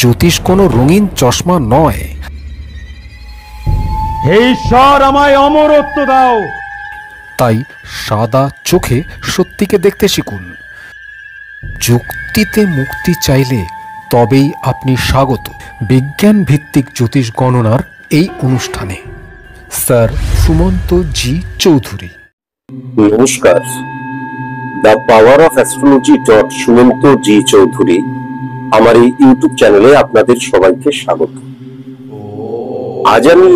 জ্যোতিষ কোনো রঙিন চশমা নয়। হে ঈশ্বর আমায় অমরত্ব দাও। তাই সাদা চোখে সত্যিকে দেখতে শিখুন। যুক্তিতে মুক্তি চাইলে তবেই আপনি স্বাগত। বিজ্ঞান ভিত্তিক জ্যোতিষ গণনার এই অনুষ্ঠানে স্যার সুমন্ত জি চৌধুরী। নমস্কার। The power of astrology dot Sumanta ji Chowdhury. আমার এই ইউটিউব চ্যানেলে আপনাদের সবাইকে স্বাগত। আজ আমি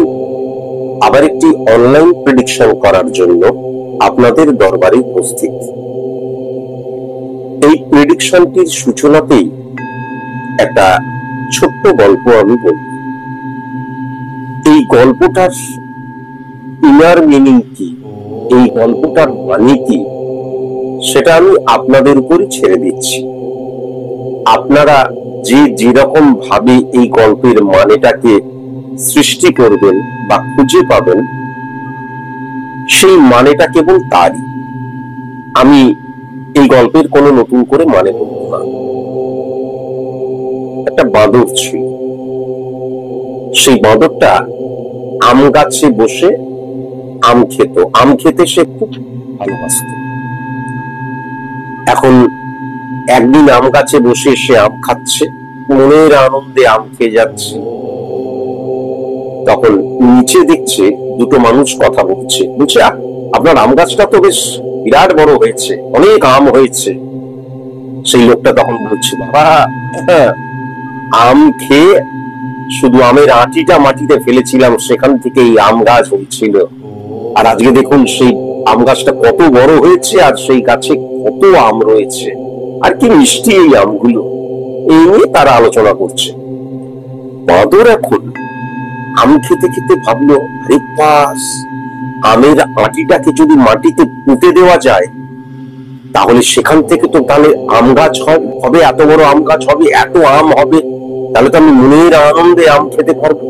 আবার একটি অনলাইন প্রেডিকশন করার জন্য আপনাদের দরবারে উপস্থিত। এই প্রেডিকশনটির সূচনাতেই একটা ছোট্ট গল্প আমি বলব। এই গল্পটার ইনার মিনিং কি? এই গল্পটার মানে কি? সেটা আমি আপনাদের উপরই ছেড়ে দিচ্ছি। আপনারা যে যেরকম ভাবে এই গল্পের মানেটাকে সৃষ্টি করবেন বা খুঁজে পাবেন, সেই মানেটা কেবল তারই। আমি এই গল্পের কোনো নতুন করে মানে বলব না। একটা বাঁদর ছিল। সেই বাঁদরটা আম গাছে বসে আম খেত। আম খেতে সে খুব ভালোবাসত। এখন একদিন আম গাছে বসে সে আম খাচ্ছে। মনের আনন্দে আম খেয়ে যাচ্ছে। তখন নিচে দেখছে দুটো মানুষ কথা বলছে। বলছে আপনার আম গাছটা তো বেশ বিরাট বড় হয়েছে অনেক আম হয়েছে। সেই লোকটা তখন বলছে বাবা হ্যাঁ, আম খেয়ে শুধু আমের আটিটা মাটিতে ফেলেছিলাম সেখান থেকে এই আম গাছ হয়েছিল। আর আজকে দেখুন সেই আম গাছটা কত বড় হয়েছে আর সেই গাছে কত আম রয়েছে। আর কি মিষ্টি এই আমগুলো? এই নিয়ে তারা আলোচনা করছে। বাঁদর এখন আম খেতে খেতে ভাবলো, আরে পাস আমের আটিটাকে যদি মাটিতে পুঁতে দেওয়া যায়, তাহলে সেখান থেকে তো তাহলে আম গাছ হবে, এত বড় আম গাছ হবে, এত আম হবে, তাহলে তো আমি মনের আনন্দে আম খেতে পারব।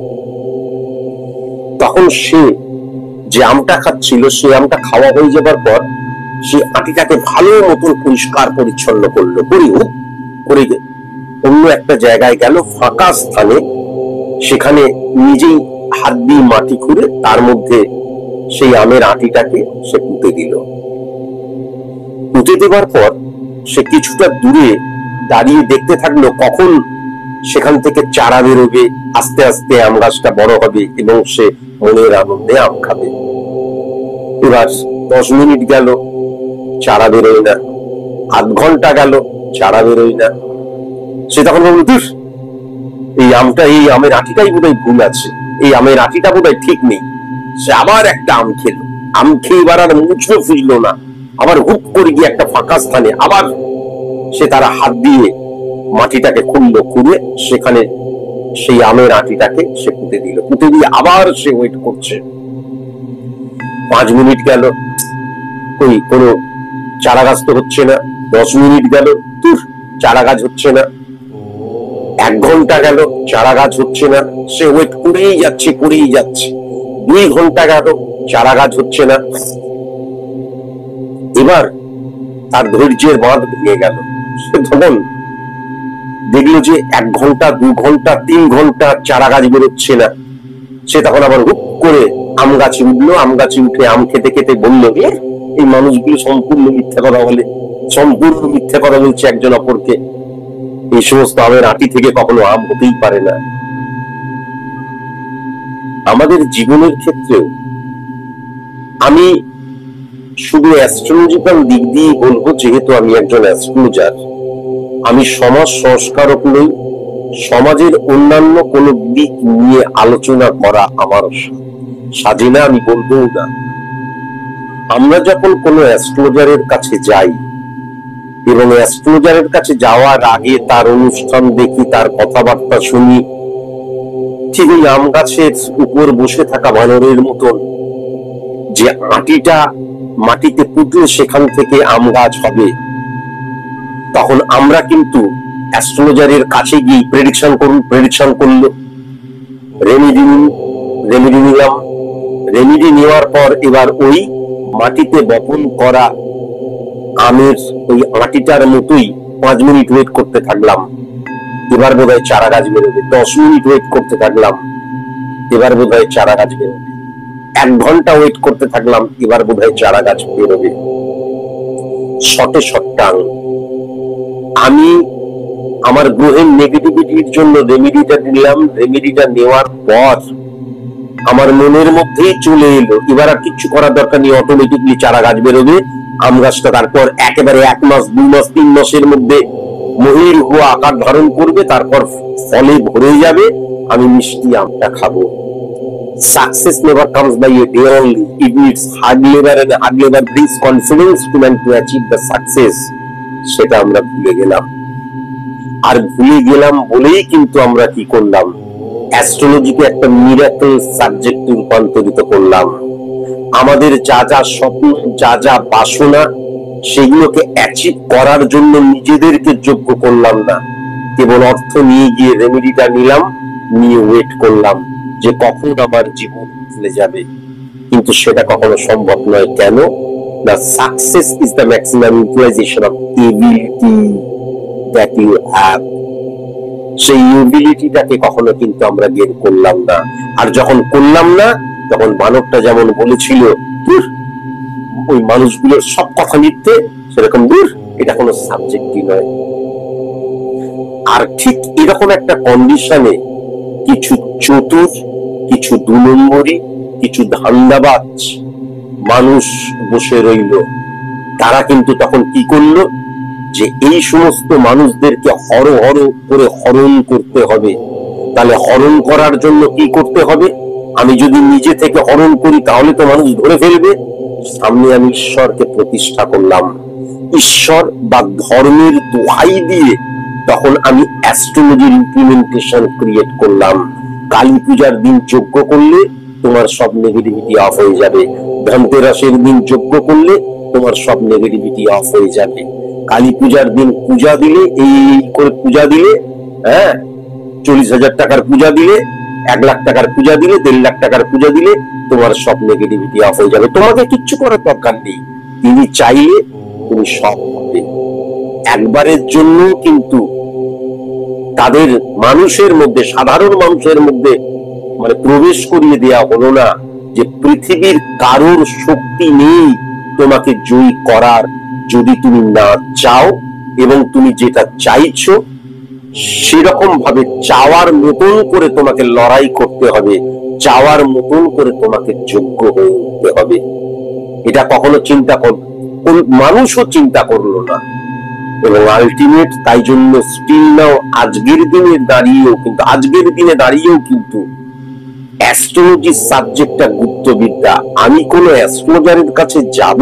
তখন সে যে আমটা খাচ্ছিল, সে আমটা খাওয়া হয়ে যাবার পর সে আটিটাকে ভালো মতন পরিষ্কার পরিচ্ছন্ন করল। করি হুপ করে অন্য একটা জায়গায় গেল, ফাঁকা স্থানে। সেখানে নিজেই হাত দিয়ে মাটি খুঁড়ে তার মধ্যে সেই আমের আটিটাকে সে পুঁতে দিল। পুঁতে দেওয়ার পর সে কিছুটা দূরে দাঁড়িয়ে দেখতে থাকল, কখন সেখান থেকে চারা বেরোবে, আস্তে আস্তে আম গাছটা বড় হবে এবং সে মনের আনন্দে আম খাবে। এবার দশ মিনিট গেল চারা বেরোয় না। আধ ঘণ্টা গেল চারা বেরোয় না। সে তখন বলল "ধুস, এই আমটা এই আমের আটিটাই বোধহয় ভুল আছে। এই আমের আটিটা বোধহয় ঠিক নেই। সে আবার একটা আম খেলো। আম খেয়ে এবার আর মুচড়ো ফুজলো না। আবার হুপ করে গিয়ে একটা ফাঁকা স্থানে আবার সে তারা হাত দিয়ে মাটিটাকে খুললো খুঁড়ে সেখানে সেই আমের আটিটাকে সে পুঁতে দিল। পুঁতে দিয়ে আবার সে ওয়েট করছে। পাঁচ মিনিট গেল। কই কোনো চারা গাছ তো হচ্ছে না দশ মিনিট গেল তুর চারা গাছ হচ্ছে না। এক ঘণ্টা গেল চারা গাছ হচ্ছে না সে ওয়েট করেই যাচ্ছে করেই যাচ্ছে। দুই ঘণ্টা গেল চারা গাছ হচ্ছে না। এবার তার ধৈর্যের বাঁধ ভেঙে গেল। সে তখন দেখল যে এক ঘণ্টা দু ঘণ্টা তিন ঘণ্টা চারা গাছ বেরোচ্ছে না। সে তখন আবার হুপ করে আম গাছে উঠল আম গাছে উঠে আম খেতে খেতে বলল "এ, এই মানুষগুলো সম্পূর্ণ মিথ্যা কথা বলে, সম্পূর্ণ মিথ্যা কথা বলছে একজন অপরকে। এই সমস্ত আমের আটি থেকে কখনো আম হতেই পারে না। আমাদের জীবনের ক্ষেত্রেও আমি শুধু অ্যাস্ট্রোলজিক্যাল দিক দিয়ে বলব, যেহেতু আমি একজন অ্যাস্ট্রোলজার আমি সমাজ সংস্কারক নই, সমাজের অন্যান্য কোনো দিক নিয়ে আলোচনা করা আমার সাজে না, আমি বলব না। আমরা যখন কোনো অ্যাস্ট্রোলজারের কাছে যাই, এবং অ্যাস্ট্রোলজারের কাছে যাওয়ার আগে তার অনুষ্ঠান দেখি, তার কথাবার্তা শুনি, ঠিক ওই আম গাছের উপর বসে থাকা বানরের মতন, যে আটিটা মাটিতে পুঁতলে সেখান থেকে আম গাছ হবে। তখন আমরা কিন্তু অ্যাস্ট্রোলজারের কাছে গিয়ে প্রেডিকশন করুন প্রেডিকশন করল। রেমিডি রেমিডি নিলাম। রেমিডি নেওয়ার পর এবার ওই মাটিতে বপন করা আমের ওই আটিটার মতোই পাঁচ মিনিট ওয়েট করতে থাকলাম। এবার বোধহয় চারা গাছ বেরোবে। দশ মিনিট ওয়েট করতে থাকলাম। এবার বোধহয় চারা গাছ বেরোবে। এক ঘণ্টা ওয়েট করতে থাকলাম। এবার বোধ হয় চারা গাছ বেরোবে। শটে শটাং আমি আমার গ্রহের নেগেটিভিটির জন্য রেমেডিটা নিলাম রেমেডিটা নেওয়ার পর আমার মনের মধ্যেই চলে এলো এবার আর কিচ্ছু করার দরকার নেই অটোমেটিকলি চারা গাছ বেরোবে, আম গাছটা তারপর একেবারে এক মাস, দুই মাস, তিন মাসের মধ্যে মহির হুয়া আকার ধারণ করবে, তারপর ফলে ভরে যাবে, আমি মিষ্টি আমটা খাব success never comes by a day only. It needs hard labor and hard labor brings confidence to man to achieve the success. সেটা আমরা ভুলে গেলাম আর ভুলে গেলাম বলেই কিন্তু আমরা কি করলাম অ্যাস্ট্রোলজিকে একটা মিরাকল সাবজেক্টে রূপান্তরিত করলাম। আমাদের যা যা স্বপ্ন, যা যা বাসনা, সেগুলোকে অ্যাচিভ করার জন্য নিজেদেরকে যোগ্য করলাম না। কেবল অর্থ নিয়ে গিয়ে রেমেডিটা নিলাম, নিয়ে ওয়েট করলাম যে কখন আমার জীবন বদলে যাবে। কিন্তু সেটা কখনো সম্ভব নয়। কেন? না success is the maximum utilization of ability that you have সেই ইউবিলিটিটাকে কখনো কিন্তু আমরা গেন করলাম না। আর যখন করলাম না তখন মানবটা যেমন বলেছিল "ধুর, ওই মানুষগুলোর সব কথা মিথ্যে সেরকম দূর এটা কোনো সাবজেক্টই নয়। আর ঠিক এরকম একটা কন্ডিশনে কিছু চতুর কিছু দু নম্বরী কিছু ধান্দাবাজ মানুষ বসে রইল। তারা কিন্তু তখন কি করল? যে এই সমস্ত মানুষদেরকে হর হর করে হরণ করতে হবে। তাহলে হরণ করার জন্য কি করতে হবে? আমি যদি নিজে থেকে হরণ করি, তাহলে তো মানুষ ধরে ফেলবে। সামনে আমি ঈশ্বরকে প্রতিষ্ঠা করলাম। ঈশ্বর বা ধর্মের দোহাই দিয়ে তখন আমি অ্যাস্ট্রোলজির ইমপ্লিমেন্টেশন ক্রিয়েট করলাম। কালী পূজার দিন যজ্ঞ করলে তোমার সব নেগেটিভিটি অফ হয়ে যাবে। ধনতেরাসের দিন যজ্ঞ করলে তোমার সব নেগেটিভিটি অফ হয়ে যাবে। কালী পূজার দিন পূজা দিলে, এই করে পূজা দিলে হ্যাঁ চল্লিশ হাজার টাকার পূজা দিলে, এক লাখ টাকার পূজা দিলে, দেড় লাখ টাকার পূজা দিলে তোমার সব নেগেটিভিটি অফ হয়ে যাবে। তোমাকে কিচ্ছু করার দরকার নেই। তিনি চাইলে তুমি সব হবে একবারের জন্য কিন্তু তাদের মানুষের মধ্যে, সাধারণ মানুষের মধ্যে মানে প্রবেশ করিয়ে দেয়া হলো না যে পৃথিবীর কারোর শক্তি নেই তোমাকে জয়ী করার যদি তুমি না চাও এবং তুমি যেটা চাইছো সেরকম ভাবে চাওয়ার মতন করে তোমাকে লড়াই করতে হবে, চাওয়ার মতন করে তোমাকে যোগ্য হয়ে উঠতে হবে। এটা কখনো চিন্তা কর মানুষও চিন্তা করল না। এবং আলটিমেট তাই জন্য স্টিল নাও আজকের দিনে দাঁড়িয়েও কিন্তু আজকের দিনে দাঁড়িয়েও কিন্তু অ্যাস্ট্রোলজি সাবজেক্টটা গুপ্তবিদ্যা। আমি কোনো অ্যাস্ট্রোলজারের কাছে যাব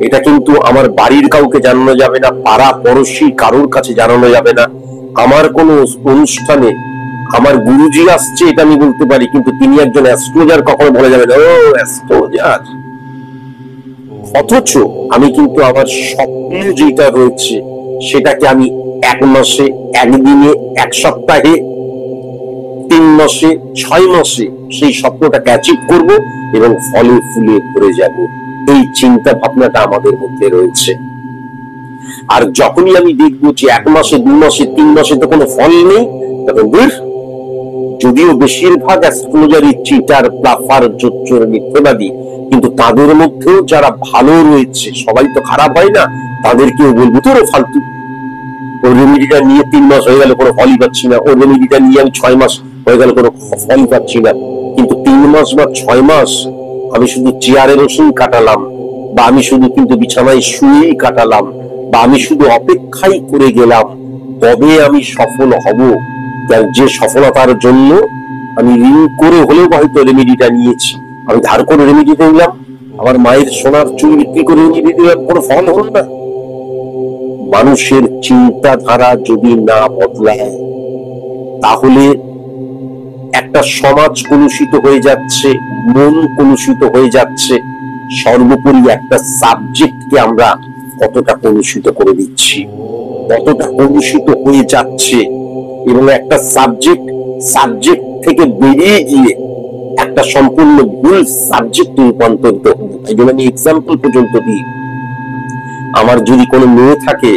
এটা কিন্তু আমার বাড়ির কাউকে জানানো যাবে না, পাড়া পড়োশি কারোর কাছে জানানো যাবে না। আমার কোন অনুষ্ঠানে আমার গুরুজি আসছে এটা আমি বলতে পারি, কিন্তু তিনি একজন অ্যাস্ট্রোলজার কখনো বলা যাবে না, ও, অ্যাস্ট্রোলজার। অথচ আমি কিন্তু আমার স্বপ্ন যেটা রয়েছে, সেটাকে আমি এক মাসে, একদিনে, এক সপ্তাহে, তিন মাসে, ছয় মাসে সেই স্বপ্নটাকে অ্যাচিভ করব এবং ফলে ফুলে ভরে যাব। এই চিন্তা ভাবনাটা আমাদের মধ্যে রয়েছে। আর যখনই আমি দেখব যে এক মাসে দু মাসে, তিন মাসে তো কোনো ফল নেই তখন যদিও বেশিরভাগ অ্যাস্ট্রোলজারি চিটার প্লাফার জোচ্চোর মিথ্যেবাদী, কিন্তু তাদের মধ্যেও যারা ভালো রয়েছে, সবাই তো খারাপ হয় না, তাদেরকেও বলব তোরও ফালতু। ওর রেমিডিটা নিয়ে তিন মাস হয়ে গেল, কোনো ফলই পাচ্ছি না। ওর রেমিডিটা নিয়ে আমি ছয় মাস হয়ে গেল, কোনো ফলই পাচ্ছি না। কিন্তু তিন মাস বা ছয় মাস আমি শুধু চেয়ারে বসেই কাটালাম, বা আমি শুধু কিন্তু বিছানায় শুয়েই কাটালাম, বা আমি শুধু অপেক্ষাই করে গেলাম, তবে আমি সফল হব। যে সফলতার জন্য আমি ঋণ করে হলেও হয়তো রেমিডিটা নিয়েছি। আমি ধার করে রেমিডিটা নিলাম আমার মায়ের সোনার চুল বিক্রি করে রেমিডি দিলাম কোনো ফল হল না। মানুষের চিন্তাধারা যদি না বদলায়, তাহলে একটা সমাজ কলুষিত হয়ে যাচ্ছে, মন কলুষিত হয়ে যাচ্ছে। সর্বোপরি একটা সাবজেক্টকে আমরা কতটা কলুষিত করে দিচ্ছি, কতটা কলুষিত হয়ে যাচ্ছে। এবং একটা সাবজেক্ট সাবজেক্ট থেকে বেরিয়ে গিয়ে একটা সম্পূর্ণ ভুল সাবজেক্ট রূপান্তরিত এই আমি এক্সাম্পল পর্যন্ত দিই। আমার যদি কোনো মেয়ে থাকে,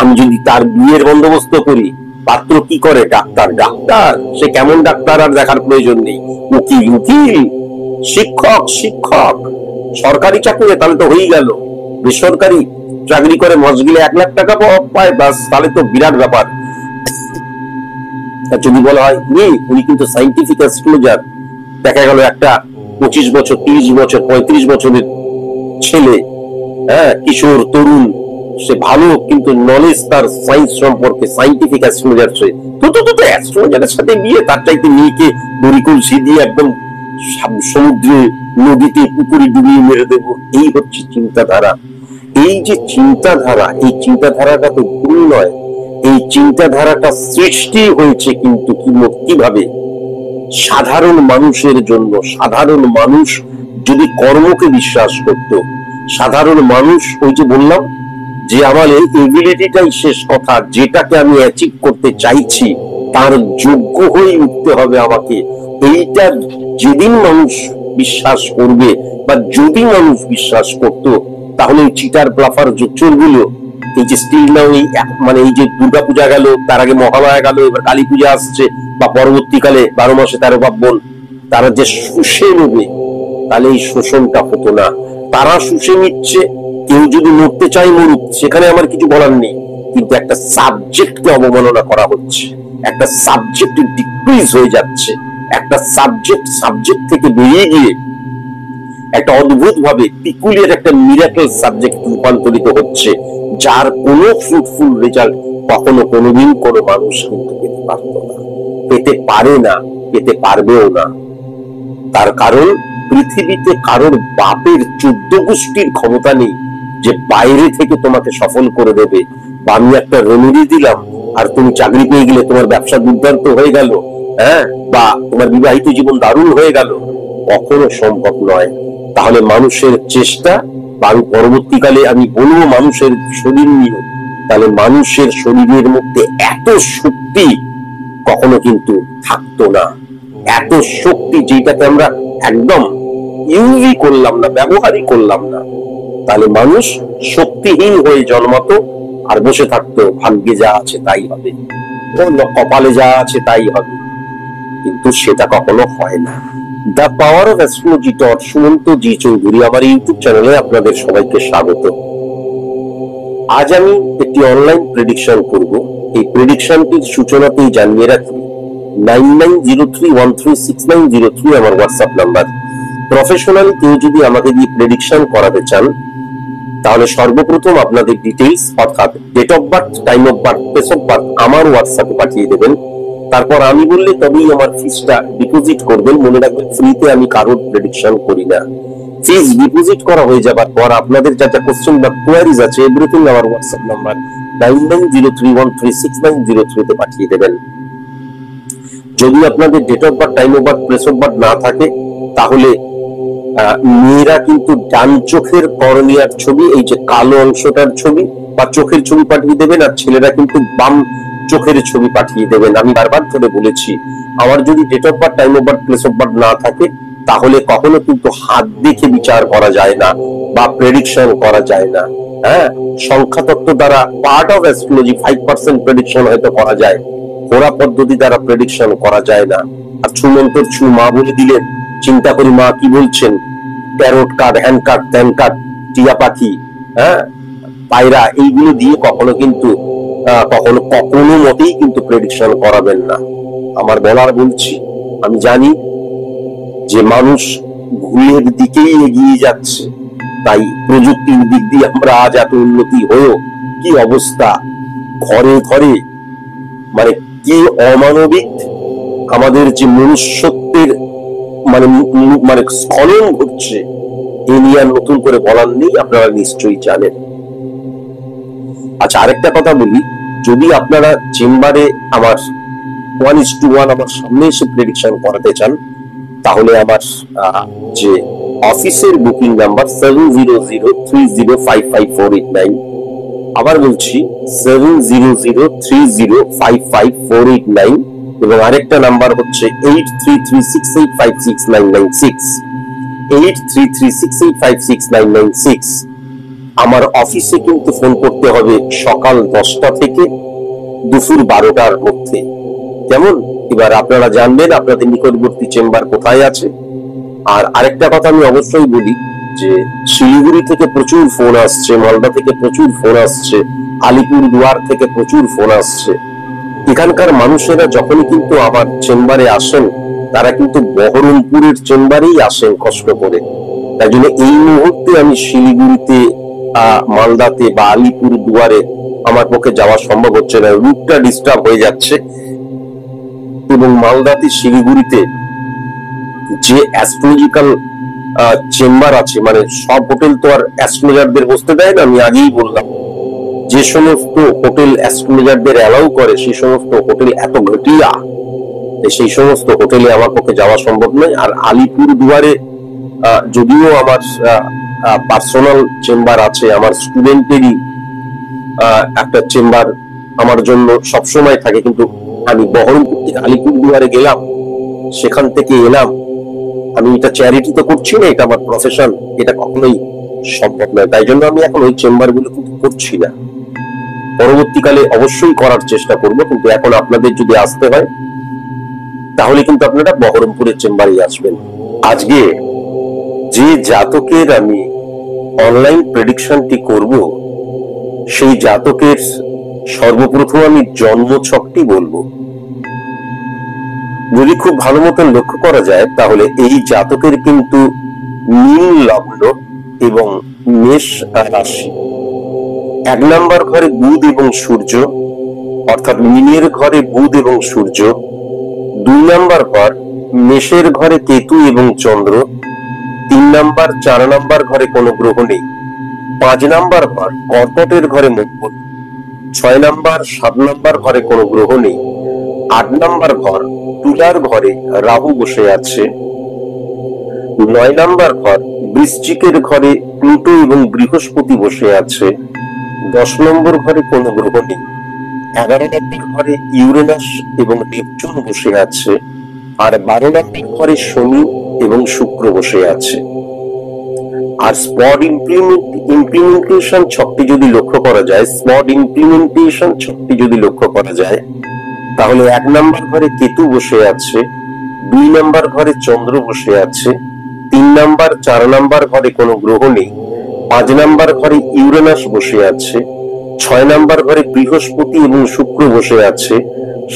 আমি যদি তার বিয়ের বন্দোবস্ত করি পাত্র কি করে ডাক্তার? ডাক্তার, সে কেমন ডাক্তার আর দেখার প্রয়োজন নেই। উকিল উকিল, শিক্ষক শিক্ষক, সরকারি চাকরি তাহলে তো হয়েই গেল। বেসরকারি চাকরি করে মাস গেলে এক লাখ টাকা পায়, বাস, তাহলে তো বিরাট ব্যাপার। যদি বলা হয় উনি উনি কিন্তু সাইন্টিফিক অ্যাস্ট্রোলজার দেখা গেল একটা পঁচিশ বছর, তিরিশ বছর, পঁয়ত্রিশ বছরের ছেলে হ্যাঁ কিশোর, তরুণ। সে ভালো, কিন্তু নলেজ তার সায়েন্স সম্পর্কে সাইন্টিফিক অ্যাস্ট্রোলজার সে তো তো তো অ্যাস্ট্রোলজারের সাথে বিয়ে, তার চাইতে মেয়েকে কলসি দিয়ে একদম সমুদ্রে, নদীতে, পুকুরে ডুবিয়ে মেরে দেবো। এই হচ্ছে চিন্তাধারা। এই যে চিন্তাধারা, এই চিন্তাধারাটা তো ভুল নয়। এই চিন্তাধারাটা সৃষ্টি হয়েছে কিন্তু কি- কীভাবে? সাধারণ মানুষের জন্য, সাধারণ মানুষ যদি কর্মকে বিশ্বাস করত, সাধারণ মানুষ ওই যে বললাম যে আমার এই এবিলিটিটাই শেষ কথা, যেটাকে আমি অ্যাচিভ করতে চাইছি, তার যোগ্য হয়ে উঠতে হবে আমাকে। এইটা যেদিন মানুষ বিশ্বাস করবে বা যদি মানুষ বিশ্বাস করত, তাহলে এই চিটার ব্লাফার জোচ্চরগুলো, এই যে স্টিল নাও এই মানে এই যে দুর্গা পূজা গেল, তার আগে মহালয়া গেল, এবার কালী পূজা আসছে, বা পরবর্তীকালে বারো মাসে তেরো পার্বণ, তারা যে শুষে নেবে, তাহলে এই শোষণটা হতো না। তারা শুষে নিচ্ছে কেউ যদি মরতে চায় মরুক, সেখানে আমার কিছু বলার নেই। কিন্তু একটা সাবজেক্টকে অবমাননা করা হচ্ছে। একটা সাবজেক্ট ডিক্রিজ হয়ে যাচ্ছে। একটা সাবজেক্ট সাবজেক্ট থেকে বেরিয়ে গিয়ে একটা অদ্ভুত ভাবে পিকুলিয়ার একটা মিরাকল সাবজেক্ট রূপান্তরিত হচ্ছে, যার কোনো ফ্রুটফুল রেজাল্ট কখনো কোনোদিন কোনো মানুষ কিন্তু পেতে পারত না। পেতে পারে না, পেতে পারবেও না। তার কারণ, পৃথিবীতে কারোর বাপের চোদ্দ গোষ্ঠীর ক্ষমতা নেই। যে বাইরে থেকে তোমাকে সফল করে দেবে। বা আমি একটা রেমেডি দিলাম, আর তুমি চাকরি পেয়ে গেলে তোমার ব্যবসা দুর্দান্ত হয়ে গেল হ্যাঁ? বা তোমার বিবাহিত জীবন দারুণ হয়ে গেল। কখনো সম্ভব নয়। তাহলে মানুষের চেষ্টা, বা আমি পরবর্তীকালে আমি বলব মানুষের শরীর নিয়ে, তাহলে মানুষের শরীরের মধ্যে এত শক্তি কখনো কিন্তু থাকতো না। এত শক্তি যেটাকে আমরা একদম ইউজই করলাম না, ব্যবহারই করলাম না। তাহলে মানুষ শক্তিহীন হয়ে জন্মাতো আর বসে থাকতো, ভাগ্যে যা আছে তাই হবে। কপালে যা আছে তাই হবে। কিন্তু সেটা কখনো হয় না। The power of astrology dot Sumanta ji Chowdhury আমার ইউটিউব চ্যানেলে আপনাদের সবাইকে স্বাগত। আজ আমি একটি অনলাইন প্রেডিকশন করব। এই প্রেডিকশনটির সূচনাতেই জানিয়ে রাখি, nine nine zero three one three six nine zero three আমার হোয়াটসঅ্যাপ নাম্বার। প্রফেশনালি কেউ যদি আমাকে দিয়ে প্রেডিকশন করাতে চান তাহলে সর্বপ্রথম আপনাদের ডিটেইলস অর্থাৎ date of birth time of birth place of birth আমার হোয়াটসঅ্যাপে পাঠিয়ে দেবেন। তারপর আমি বললে তবেই আমার ফিসটা ডিপোজিট করবেন। মনে রাখবেন ফ্রিতে আমি কারোর প্রেডিকশন করি না। ফিস ডিপোজিট করা হয়ে যাবার পর আপনাদের যা যা কোশ্চেন বা কোয়ারিজ আছে এভরিথিং আমার WhatsApp number nine nine zero three one three six nine zero থ্রিতে পাঠিয়ে দেবেন। যদি আপনাদের date of birth time of birth place of birth না থাকে, তাহলে মেয়েরা কিন্তু ডান চোখের করণিয়ার ছবি, এই যে কালো অংশটার ছবি, বা চোখের ছবি পাঠিয়ে দেবেন, আর ছেলেরা কিন্তু বাম চোখের ছবি পাঠিয়ে দেবেন। আমি বারবার ধরে বলেছি, আমার যদি date of birth time of birth place of birth না থাকে, তাহলে কখনো কিন্তু হাত দেখে বিচার করা যায় না, বা প্রেডিকশন করা যায় না। হ্যাঁ? সংখ্যা তত্ত্ব দ্বারা part of astrology five percent prediction হয়তো করা যায় ঘোড়া পদ্ধতি দ্বারা প্রেডিকশন করা যায় না। আর ছুমন্তর ছু মা বলে দিলেন চিন্তা করি মা কি বলছেন? Tarot card hand card pan card টিয়া পাখি হ্যাঁ? পায়রা, এইগুলো দিয়ে কখনো কিন্তু কখনো কখনো মতেই কিন্তু প্রেডিকশন করাবেন না। আমার বলার বলছি, আমি জানি যে মানুষ ভুলের দিকেই এগিয়ে যাচ্ছে, তাই প্রযুক্তির দিক দিয়ে আমরা আজ এত উন্নতি হয়েও কি অবস্থা? ঘরে ঘরে মানে কি অমানবিক? আমাদের যে মনুষ্যত্বের মানে মানে স্খলন ঘটছে। এ নিয়ে আর নতুন করে বলার নেই, আপনারা নিশ্চয়ই জানেন। আচ্ছা আরেকটা কথা বলি। যদি আপনারা চেম্বারে আমার ওয়ান ইস টু ওয়ান আমার সামনে এসে প্রেডিকশন করাতে চান, তাহলে আমার যে অফিসের booking number seven zero zero three zero five five four eight nine আবার বলছি seven zero zero three zero five five four eight nine এবং আরেকটা নাম্বার হচ্ছে eight three three six eight five six nine nine six eight three three six eight five six nine nine six আমার অফিসে কিন্তু phone করতে হবে সকাল দশটা থেকে দুপুর বারোটার মধ্যে। কেমন? এবার আপনারা জানবেন আপনাদের নিকটবর্তী চেম্বার কোথায় আছে। আর আরেকটা কথা আমি অবশ্যই বলি যে শিলিগুড়ি থেকে প্রচুর ফোন আসছে, মালদা থেকে প্রচুর ফোন আসছে আলিপুর দুয়ার থেকে প্রচুর ফোন আসছে। এখানকার মানুষেরা যখনই কিন্তু আমার চেম্বারে আসেন, তারা কিন্তু বহরমপুরের চেম্বারেই আসেন কষ্ট করে। তাই জন্য এই মুহূর্তে আমি শিলিগুড়িতে মালদাতে বা আলিপুর দুয়ারে আমার পক্ষে যাওয়া সম্ভব হচ্ছে না। রুটটা ডিস্টার্ব হয়ে যাচ্ছে। এবং মালদাতে, শিলিগুড়িতে যে অ্যাস্ট্রোলজিক্যাল চেম্বার আছে মানে সব হোটেল তো আর অ্যাস্ট্রোলজারদের বসতে দেয় না, আমি আগেই বললাম। যে সমস্ত হোটেল অ্যাস্ট্রোলজারদের অ্যালাউ করে, সেই সমস্ত হোটেল এত ঘটিয়া সেই সমস্ত হোটেলে আমার পক্ষে যাওয়া সম্ভব নয়। আর আলিপুর দুয়ারে যদিও আমার পার্সোনাল চেম্বার আছে, আমার স্টুডেন্টেরই একটা চেম্বার আমার জন্য সবসময় থাকে, কিন্তু আমি বহরমপুর থেকে আলিপুর দুয়ারে গেলাম, সেখান থেকে এলাম। আমি এটা চ্যারিটি তো করছি না, এটা আমার প্রফেশন এটা কখনোই সম্ভব নয়। তাই জন্য আমি এখন ওই চেম্বারগুলো করছি না। পরবর্তীকালে অবশ্যই করার চেষ্টা করব, কিন্তু এখন আপনাদের যদি আসতে হয়, তাহলে কিন্তু আপনারা বহরমপুরের চেম্বারে আসবেন। আজকে যে জাতকের আমি অনলাইন প্রেডিকশনটি করব, সেই জাতকের সর্বপ্রথম আমি জন্ম ছকটি বলব। যদি খুব ভালো মতন লক্ষ্য করা যায়, তাহলে এই জাতকের কিন্তু নীল লগ্ন এবং মেষ রাশি। এক নাম্বার ঘরে বুধ এবং সূর্য, অর্থাৎ মিনের ঘরে বুধ এবং সূর্য। দুই নাম্বার ঘর মেষের ঘরে কেতু এবং চন্দ্র। তিন নাম্বার, চার নাম্বার ঘরে কোনো গ্রহ নেই। পাঁচ নাম্বার ঘর কর্কটের ঘরে মঙ্গল। ছয় নাম্বার, সাত নাম্বার ঘরে কোনো গ্রহ নেই। আট নাম্বার ঘর তুলার ঘরে রাহু বসে আছে। নয় নাম্বার ঘর বৃশ্চিকের ঘরে প্লুটো এবং বৃহস্পতি বসে আছে। দশ নম্বর ঘরে কোনো গ্রহ নেই। এগারো নম্বর ঘরে ইউরেনাস এবং নেপচুন বসে আছে, আর বারো নম্বর ঘরে শনি এবং শুক্র বসে আছে। আর স্পট ইমপ্লিমেন্ট ইমপ্লিমেন্টেশন ছকটি যদি লক্ষ্য করা যায় স্পট ইমপ্লিমেন্টেশন ছকটি যদি লক্ষ্য করা যায়, তাহলে এক নাম্বার ঘরে কেতু বসে আছে, দুই নাম্বার ঘরে চন্দ্র বসে আছে, তিন নাম্বার, চার নাম্বার ঘরে কোনো গ্রহ নেই। পাঁচ নাম্বার ঘরে ইউরেনাস বসে আছে, ছয় নাম্বার ঘরে বৃহস্পতি এবং শুক্র বসে আছে,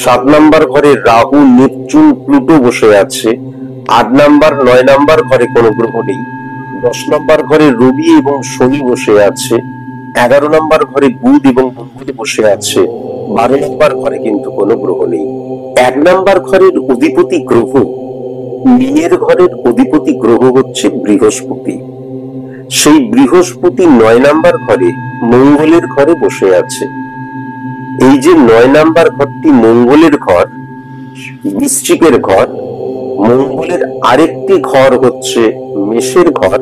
সাত নাম্বার ঘরে রাহু, নেপচুন, প্লুটো বসে আছে, আট নাম্বার, নয় নাম্বার ঘরে কোনো গ্রহ নেই। দশ নম্বর ঘরে রবি এবং শনি বসে আছে, এগারো নম্বর ঘরে বুধ এবং মঙ্গল বসে আছে, বারো নম্বর ঘরে কিন্তু কোনো গ্রহ নেই। এক নম্বর ঘরের অধিপতি গ্রহ, মেয়ের ঘরের অধিপতি গ্রহ হচ্ছে বৃহস্পতি। সেই বৃহস্পতি নয় নাম্বার ঘরে মঙ্গলের ঘরে বসে আছে। এই যে নয় নাম্বার ঘরটি মঙ্গলের ঘর, বৃশ্চিকের ঘর, মঙ্গলের আরেকটি ঘর হচ্ছে মেষের ঘর।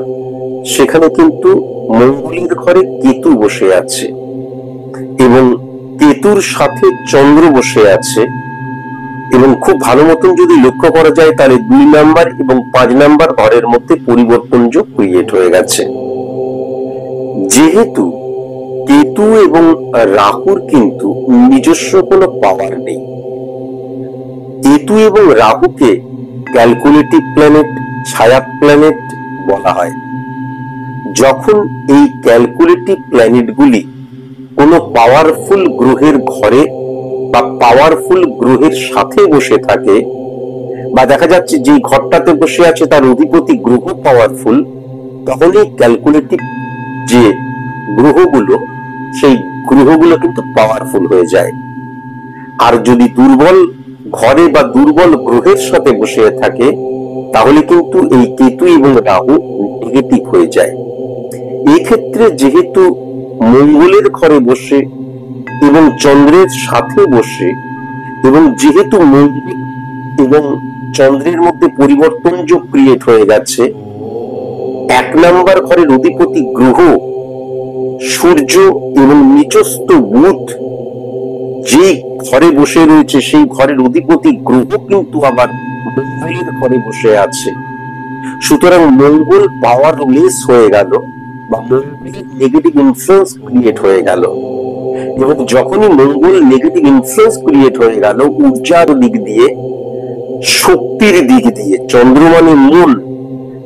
সেখানে কিন্তু মঙ্গলের ঘরে কেতু বসে আছে এবং কেতুর সাথে চন্দ্র বসে আছে। এবং খুব ভালো মতন যদি লক্ষ্য করা যায়, তাহলে দুই নাম্বার এবং পাঁচ নাম্বার ঘরের মধ্যে পরিবর্তন যোগ ক্রিয়েট হয়ে গেছে। যেহেতু কেতু এবং রাহুর কিন্তু নিজস্ব কোনো পাওয়ার নেই। কেতু এবং রাহুকে ক্যালকুলেটিভ প্ল্যানেট ছায়া প্ল্যানেট বলা হয়। যখন এই ক্যালকুলেটিভ প্ল্যানেটগুলি কোনো পাওয়ারফুল গ্রহের ঘরে বা পাওয়ারফুল গ্রহের সাথে বসে থাকে, বা দেখা যাচ্ছে যে ঘরটাতে বসে আছে তার অধিপতি গ্রহ পাওয়ারফুল তাহলে ক্যালকুলেটিভ যে গ্রহগুলো, সেই গ্রহগুলো কিন্তু পাওয়ারফুল হয়ে যায়। আর যদি দুর্বল ঘরে বা দুর্বল গ্রহের সাথে বসে থাকে, তাহলে কিন্তু এই কেতু এবং রাহু নেগেটিভ হয়ে যায়। এই ক্ষেত্রে যেহেতু মঙ্গলের ঘরে বসে এবং চন্দ্রের সাথে বসে, এবং যেহেতু মঙ্গল এবং চন্দ্রের মধ্যে পরিবর্তন যোগ ক্রিয়েট হয়ে গেছে, এক নাম্বার ঘরের অধিপতি গ্রহ, সূর্য এবং নিচস্থ বুধ যে ঘরে বসে রয়েছে, সেই ঘরের অধিপতি গ্রহ কিন্তু আবার মঙ্গলের ঘরে বসে আছে। সুতরাং মঙ্গল পাওয়ারলেস হয়ে গেল বা মঙ্গলের নেগেটিভ ইনফ্লুয়েন্স ক্রিয়েট হয়ে গেল। এবং যখনই মঙ্গল নেগেটিভ ইনফ্লুয়েন্স ক্রিয়েট হয়ে গেল ঊর্জার দিক দিয়ে, শক্তির দিক দিয়ে, চন্দ্র মানে মূল,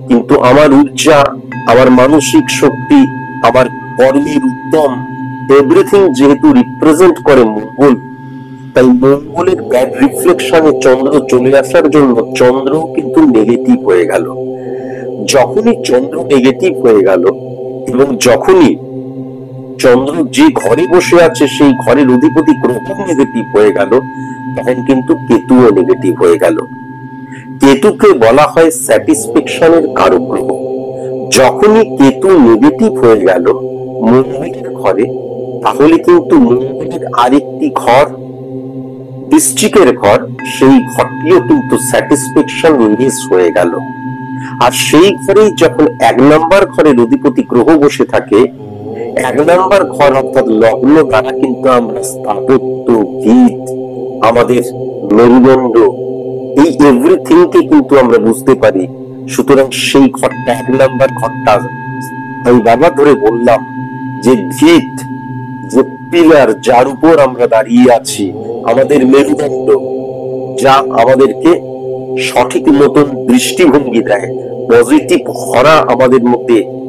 কিন্তু আমার ঊর্জা আমার মানসিক শক্তি, আমার কর্মের উদ্যম এভরিথিং যেহেতু রিপ্রেজেন্ট করে মঙ্গল, তাই মঙ্গলের ব্যাড রিফ্লেকশনে চন্দ্র চলে আসার জন্য চন্দ্র কিন্তু নেগেটিভ হয়ে গেল। যখনই চন্দ্র নেগেটিভ হয়ে গেল এবং যখনই চন্দ্র যে ঘরে বসে আছে, সেই ঘরের অধিপতি গ্রহ নেগেটিভ হয়ে গেল, তখন কিন্তু কেতুও নেগেটিভ হয়ে গেল। কেতুকে বলা হয় স্যাটিসফ্যাকশনের কারক গ্রহ যখনই কেতু নেগেটিভ হয়ে গেল মঙ্গলের ঘরে, তাহলে কিন্তু মঙ্গলের আরেকটি ঘর ডিস্ট্রিক্টের ঘর, সেই ঘরটিও কিন্তু স্যাটিসফ্যাকশন মিস হয়ে গেল। আর সেই ঘরেই যখন এক নম্বর ঘরের অধিপতি গ্রহ বসে থাকে এক নাম্বার ঘর অর্থাৎ লগ্ন দ্বারা কিন্তু আমরা স্থাপত্য, গীত, আমাদের মেরুদণ্ড, এই এভরিথিং কে কিন্তু আমরা বুঝতে পারি। সুতরাং সেই ঘরটা এক নাম্বার ঘরটা। আমি বারবার ধরে বললাম যে ভিত যে পিলার যার উপর আমরা দাঁড়িয়ে আছি, আমাদের মেরুদণ্ড, যা আমাদেরকে সঠিক মতন দৃষ্টিভঙ্গি দেয় পজিটিভ হরা আমাদের মধ্যে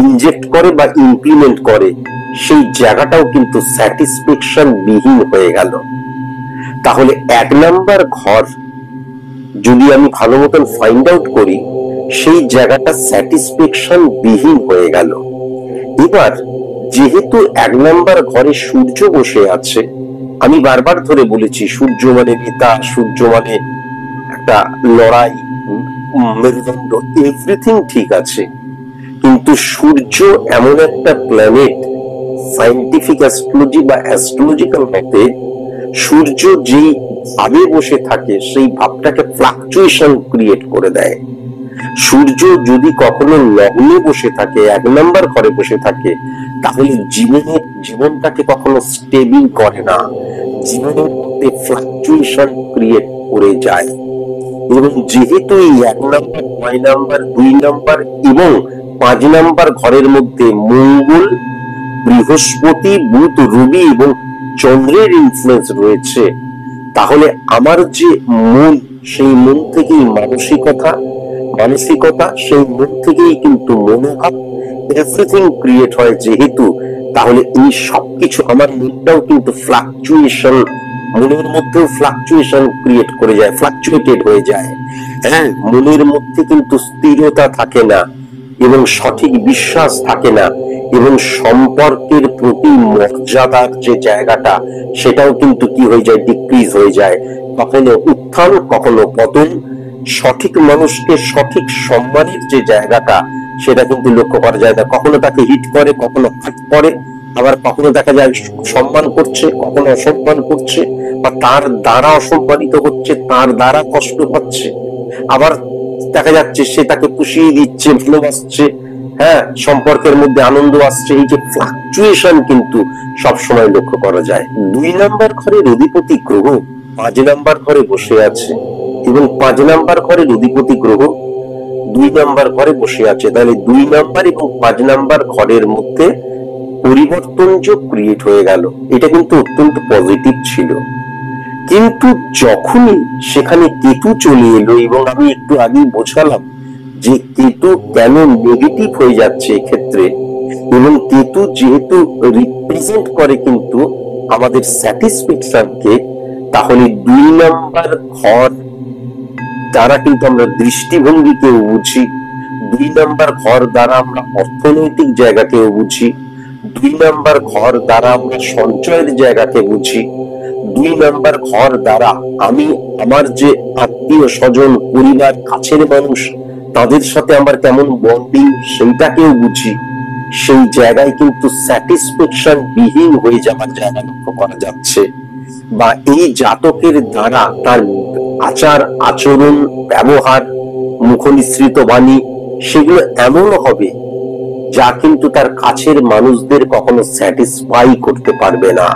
ইনজেক্ট করে বা ইমপ্লিমেন্ট করে, সেই জায়গাটাও কিন্তু স্যাটিসফ্যাকশন বিহীন হয়ে গেল। তাহলে এক নাম্বার ঘর যদি আমি ভালো মতন ফাইন্ড আউট করি, সেই জায়গাটা স্যাটিসফ্যাকশন বিহীন হয়ে গেল। এবার যেহেতু এক নাম্বার ঘরে সূর্য বসে আছে, আমি বারবার ধরে বলেছি, সূর্য মানে নেতা, সূর্য মানে একটা লড়াই মেরুদণ্ড এভরিথিং ঠিক আছে। কিন্তু সূর্য এমন একটা প্ল্যানেট সাইন্টিফিক অ্যাস্ট্রোলজি বা অ্যাস্ট্রোলজিক্যাল মতে সূর্য যেই ভাবে বসে থাকে, সেই ভাবটাকে ফ্লাকচুয়েশন ক্রিয়েট করে দেয়। সূর্য যদি কখনো লগ্নে বসে থাকে, এক নাম্বার ঘরে বসে থাকে, তাহলে জীবনের জীবনটাকে কখনো স্টেবিল করে না। জীবনের মধ্যে ফ্লাকচুয়েশন ক্রিয়েট করে যায়। এবং যেহেতু এই এক নাম্বার নয় নাম্বার দুই নাম্বার এবং পাঁচ নাম্বার ঘরের মধ্যে মঙ্গল, বৃহস্পতি, বুধ, রবি এবং চন্দ্রের ইনফ্লুয়েন্স রয়েছে। তাহলে আমার যে মন, সেই মন থেকেই মানসিকতা মানসিকতা, সেই মন থেকেই কিন্তু মনোভাব এভরিথিং ক্রিয়েট হয় যেহেতু। তাহলে এই সবকিছু আমার মনটাও কিন্তু ফ্লাকচুয়েশন মনের মধ্যেও ফ্লাকচুয়েশন ক্রিয়েট করে যায় ফ্লাকচুয়েটেড হয়ে যায়। হ্যাঁ মনের মধ্যে কিন্তু স্থিরতা থাকে না। এবং সঠিক বিশ্বাস থাকে না এবং সম্পর্কের প্রতি মর্যাদার যে জায়গাটা, সেটাও কিন্তু কি হয়ে যায় ডিক্রিজ হয়ে যায়। কখনো উত্থান কখনো পতন, সঠিক মানুষকে সঠিক সম্মানের যে জায়গাটা, সেটা কিন্তু লক্ষ্য করা যায় না। কখনো তাকে হিট করে, কখনো হাট করে, আবার কখনো দেখা যায় সম্মান করছে, কখনো অসম্মান করছে, বা তার দ্বারা অসম্মানিত হচ্ছে, তার দ্বারা কষ্ট পাচ্ছে। আবার দেখা যাচ্ছে সে তাকে পুষিয়ে দিচ্ছে, ভালোবাসছে। হ্যাঁ সম্পর্কের মধ্যে আনন্দ আসছে, এই যে ফ্লাকচুয়েশন কিন্তু সব সময় লক্ষ্য করা যায়। দুই নাম্বার ঘরের অধিপতি গ্রহ পাঁচ নাম্বার ঘরে বসে আছে। এবং পাঁচ নাম্বার ঘরের অধিপতি গ্রহ দুই নাম্বার ঘরে বসে আছে। তাহলে দুই নাম্বার এবং পাঁচ নাম্বার ঘরের মধ্যে পরিবর্তন যোগ ক্রিয়েট হয়ে গেল। এটা কিন্তু অত্যন্ত পজিটিভ ছিল। কিন্তু যখনই সেখানে কেতু চলে এলো এবং আমি একটু আগেই বোঝালাম যে কেতু কেন নেগেটিভ হয়ে যাচ্ছে এক্ষেত্রে, এবং কেতু যেহেতু রিপ্রেজেন্ট করে কিন্তু আমাদের স্যাটিসফ্যাকশনকে তাহলে দুই নাম্বার ঘর দ্বারা কিন্তু আমরা দৃষ্টিভঙ্গিকেও বুঝি, দুই নাম্বার ঘর দ্বারা আমরা অর্থনৈতিক জায়গাকেও বুঝি, দুই নাম্বার ঘর দ্বারা আমরা সঞ্চয়ের জায়গাকে বুঝি দুই নাম্বার ঘর দ্বারা আমি আমার যে আত্মীয় স্বজন, পরিবার, কাছের মানুষ, তাদের সাথে আমার কেমন বন্ডিং সেইটাকেও বুঝি। সেই জায়গায় কিন্তু স্যাটিসফ্যাকশন বিহীন হয়ে যাওয়ার জায়গা লক্ষ্য করা যাচ্ছে। বা এই জাতকের দ্বারা তার আচার, আচরণ, ব্যবহার, মুখনিসৃত বাণী, সেগুলো এমন হবে যা কিন্তু তার কাছের মানুষদের কখনো স্যাটিসফাই করতে পারবে না।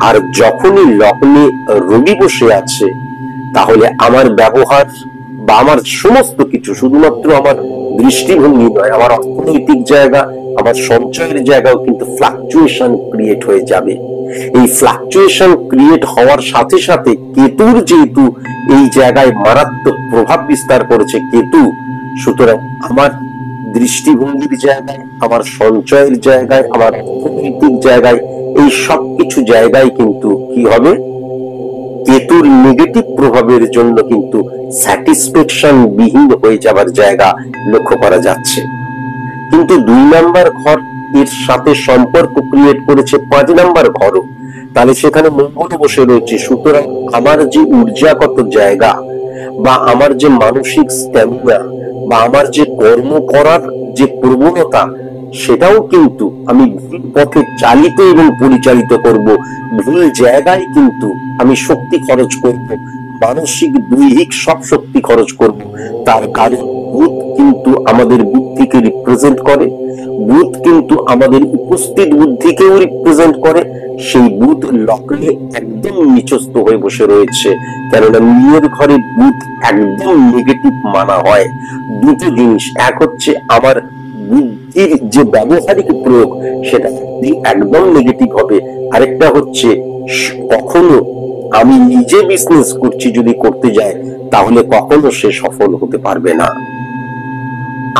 আর যখনই লগ্নে রবি বসে আছে, তাহলে আমার ব্যবহার বা আমার সমস্ত কিছু শুধুমাত্র আমার দৃষ্টিভঙ্গি নয়, আমার অর্থনৈতিক জায়গা, আমার সঞ্চয়ের জায়গাও কিন্তু ফ্লাকচুয়েশন ক্রিয়েট হয়ে যাবে। এই ফ্লাকচুয়েশন ক্রিয়েট হওয়ার সাথে সাথে কেতুর যেহেতু এই জায়গায় মারাত্মক প্রভাব বিস্তার করেছে কেতু, সুতরাং আমার দৃষ্টিভঙ্গির জায়গায়, আমার সঞ্চয়ের জায়গায়, আমার অর্থনৈতিক জায়গায় এই সব কিছু জায়গায় কিন্তু কি হবে? কেতুর নেগেটিভ প্রভাবের জন্য কিন্তু স্যাটিসফ্যাকশন বিহীন হয়ে যাবার জায়গা লক্ষ্য করা যাচ্ছে। কিন্তু দুই নাম্বার ঘর এর সাথে সম্পর্ক ক্রিয়েট করেছে পাঁচ নাম্বার ঘরও। তাহলে সেখানে মঙ্গল বসে রয়েছে। সুতরাং আমার যে ঊর্জাগত জায়গা বা আমার যে মানসিক স্ট্যামিনা বা আমার যে কর্ম করার যে প্রবণতা, সেটাও কিন্তু আমি ভুল পথে চালিত এবং পরিচালিত করব। ভুল জায়গায় কিন্তু আমি শক্তি খরচ করব। মানসিক, দৈহিক সব শক্তি খরচ করব। তার কারণ বুধ কিন্তু আমাদের বুদ্ধিকে রিপ্রেজেন্ট করে। বুধ কিন্তু আমাদের উপস্থিত বুদ্ধিকেও রিপ্রেজেন্ট করে। সেই বুধ লগ্নে একদম নিচস্ত হয়ে বসে রয়েছে। কেননা মেয়ের ঘরে বুধ একদম নেগেটিভ মানা হয়। দুটো জিনিস, এক হচ্ছে আমার বুদ্ধির যে ব্যবহারিক প্রয়োগ, সেটা একদম নেগেটিভ হবে, আরেকটা হচ্ছে কখনো আমি নিজে বিজনেস করছি যদি করতে যাই, তাহলে কখনো সে সফল হতে পারবে না।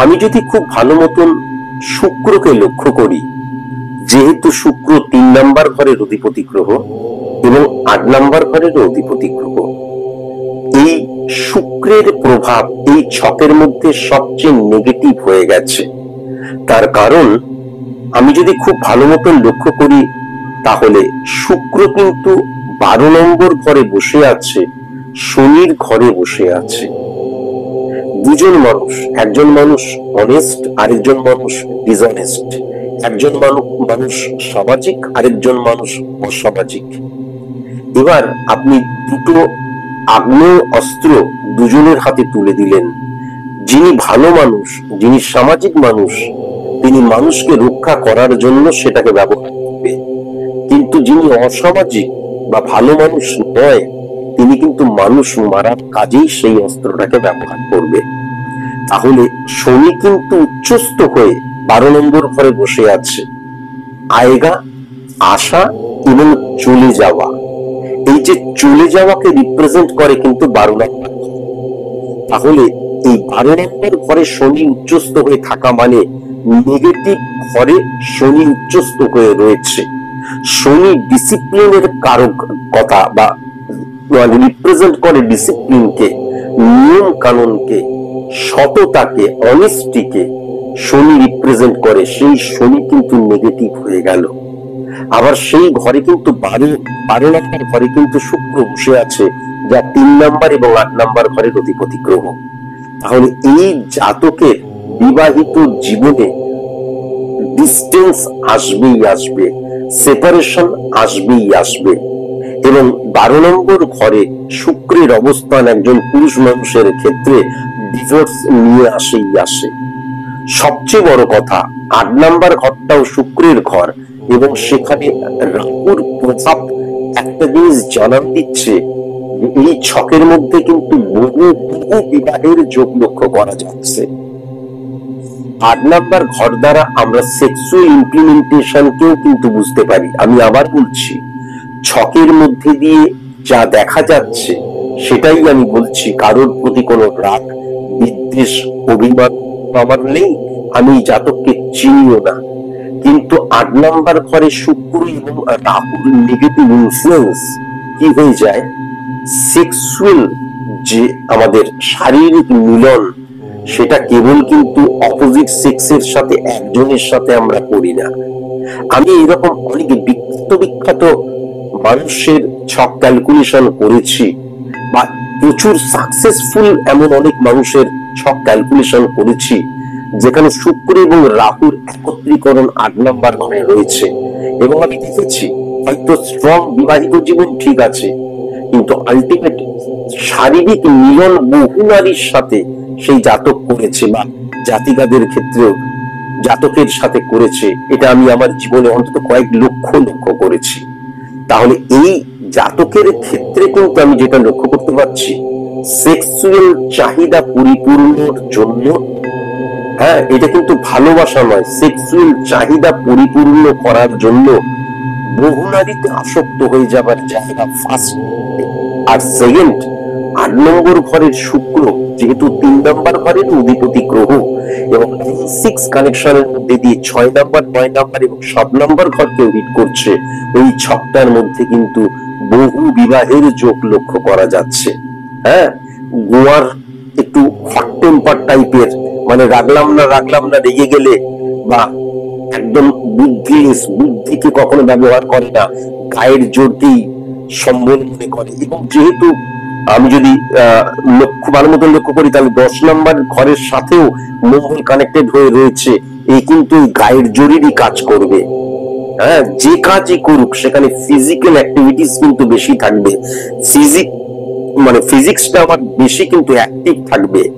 আমি যদি খুব ভালো মতন শুক্রকে লক্ষ্য করি, যেহেতু শুক্র তিন নাম্বার ঘরের অধিপতি গ্রহ এবং আট নাম্বার ঘরের অধিপতি গ্রহ, এই শুক্রের প্রভাব এই ছকের মধ্যে সবচেয়ে নেগেটিভ হয়ে গেছে। তার কারণ, আমি যদি খুব ভালো মতন লক্ষ্য করি, তাহলে শুক্র কিন্তু বারো নম্বর ঘরে বসে আছে, শনির ঘরে বসে আছে। দুজন মানুষ, একজন মানুষ অনেস্ট আরেকজন মানুষ ডিসঅনেস্ট একজন মানুষ মানুষ সামাজিক, আরেকজন মানুষ অসামাজিক। এবার আপনি দুটো আগ্নেয় অস্ত্র দুজনের হাতে তুলে দিলেন। যিনি ভালো মানুষ, যিনি সামাজিক মানুষ, তিনি মানুষকে রক্ষা করার জন্য সেটাকে ব্যবহার করবে। কিন্তু যিনি অসামাজিক বা ভালো মানুষ নয়, তিনি কিন্তু মানুষ মারার কাজেই সেই অস্ত্রটাকে ব্যবহার করবে। তাহলে শনি কিন্তু উচ্চস্থ হয়ে বারো নম্বর ঘরে বসে আছে। আয়গা আসা এবং চলে যাওয়া। এই যে চলে যাওয়াকে রিপ্রেজেন্ট করে কিন্তু বারো নম্বর তাহলে বারো নম্বর ঘরে শনি উচ্চস্থ হয়ে থাকা মানে নেগেটিভ ঘরে শনি উচ্চস্থ হয়ে রয়েছে। শনি ডিসিপ্লিনের কারক কথা বা রিপ্রেজেন্ট করে ডিসিপ্লিনকে নিয়ম কানুনকে সততাকে অনেস্টিকে শনি রিপ্রেজেন্ট করে। সেই শনি কিন্তু নেগেটিভ হয়ে গেল। আবার সেই ঘরে কিন্তু বারো বারো নম্বর ঘরে কিন্তু শুক্র বসে আছে, যা তিন নাম্বার এবং আট নাম্বার ঘরের অধিপতি গ্রহ। তাহলে এই জাতকের বিবাহিত জীবনে ডিস্টেন্স আসবেই আসবে সেপারেশন আসবেই আসবে। এবং বারো নম্বর ঘরে শুক্রের অবস্থান একজন পুরুষ মানুষের ক্ষেত্রে ডিভোর্স নিয়ে আসেই আসে। সবচেয়ে বড় কথা, আট নাম্বার ঘরটাও শুক্রের ঘর এবং সেখানে রাহুর প্রভাব একটা জিনিস জানান দিচ্ছে এই ছকের মধ্যে কিন্তু বহু বহু বিবাহের যোগ লক্ষ্য করা যাচ্ছে। আট নাম্বার ঘর দ্বারা আমরা সেক্সুয়াল ইমপ্লিমেন্টেশনকেও কিন্তু বুঝতে পারি। আমি আবার বলছি, ছকের মধ্যে দিয়ে যা দেখা যাচ্ছে, সেটাই আমি বলছি, কারোর প্রতি কোনো রাগ, বিদ্বেষ, অভিমান আমার নেই, আমি জাতককে চিনিও না। কিন্তু আট নাম্বার ঘরে শুক্র এবং রাহুর নেগেটিভ ইনফ্লুয়েন্স কি হয়ে যায়? সেক্সুয়াল যে আমাদের শারীরিক মিলন, সেটা কেবল কিন্তু অপোজিট সেক্সের সাথে, একজনের সাথে আমরা করি না। আমি এরকম অনেক বিখ্যাত বিখ্যাত মানুষের ছক ক্যালকুলেশন করেছি বা প্রচুর সাকসেসফুল এমন অনেক মানুষের ছক ক্যালকুলেশন করেছি, যেখানে শুক্র এবং রাহুর একত্রীকরণ আট নাম্বার ঘরে রয়েছে। এবং আমি দেখেছি, হয়তো স্ট্রং বিবাহিত জীবন ঠিক আছে কিন্তু আলটিমেট শারীরিক মিলন বহু নারীর সাথে সেই জাতক করেছে বা জাতিকাদের ক্ষেত্রেও জাতকের সাথে করেছে। এটা আমি আমার জীবনে অন্তত কয়েক লক্ষ লক্ষ্য করেছি। তাহলে এই জাতকের ক্ষেত্রে কিন্তু আমি যেটা লক্ষ্য করতে পারছি সেক্সুয়াল চাহিদা পরিপূর্ণর জন্য হ্যাঁ এটা কিন্তু ভালোবাসা নয় সেক্সুয়াল চাহিদা পরিপূর্ণ করার জন্য বহু নারীতে আসক্ত হয়ে যাবার জায়গা ফার্স্ট আর সেকেন্ড আট নম্বর ঘরের শুক্র, যেহেতু তিন নম্বর ঘরের অধিপতি গ্রহ এবং সিক্স কানেকশনের মধ্যে দিয়ে ছয় নম্বর, নয় নম্বর এবং সাত নম্বর ঘরকে হিট করছে, ওই ছকটার মধ্যে কিন্তু বহু বিবাহের যোগ লক্ষ্য করা যাচ্ছে। হ্যাঁ গোয়ার একটু হট টেম্পার টাইপের মানে রাখলাম না রাখলাম না রেগে গেলে বা একদম বুদ্ধিলেস বুদ্ধিকে কখনো ব্যবহার করে না। গায়ের জোরকেই সম্বল করে। এবং যেহেতু আমি যদি লক্ষ্য ভালো মতন লক্ষ্য করি, তাহলে দশ নম্বর ঘরের সাথেও মঙ্গল কানেক্টেড হয়ে রয়েছে। এই কিন্তু গায়ের জোরেরই কাজ করবে। হ্যাঁ যে কাজই করুক, সেখানে ফিজিক্যাল অ্যাক্টিভিটিস কিন্তু বেশি থাকবে। ফিজিক মানে ফিজিক্সটা আমার বেশি কিন্তু অ্যাক্টিভ থাকবে।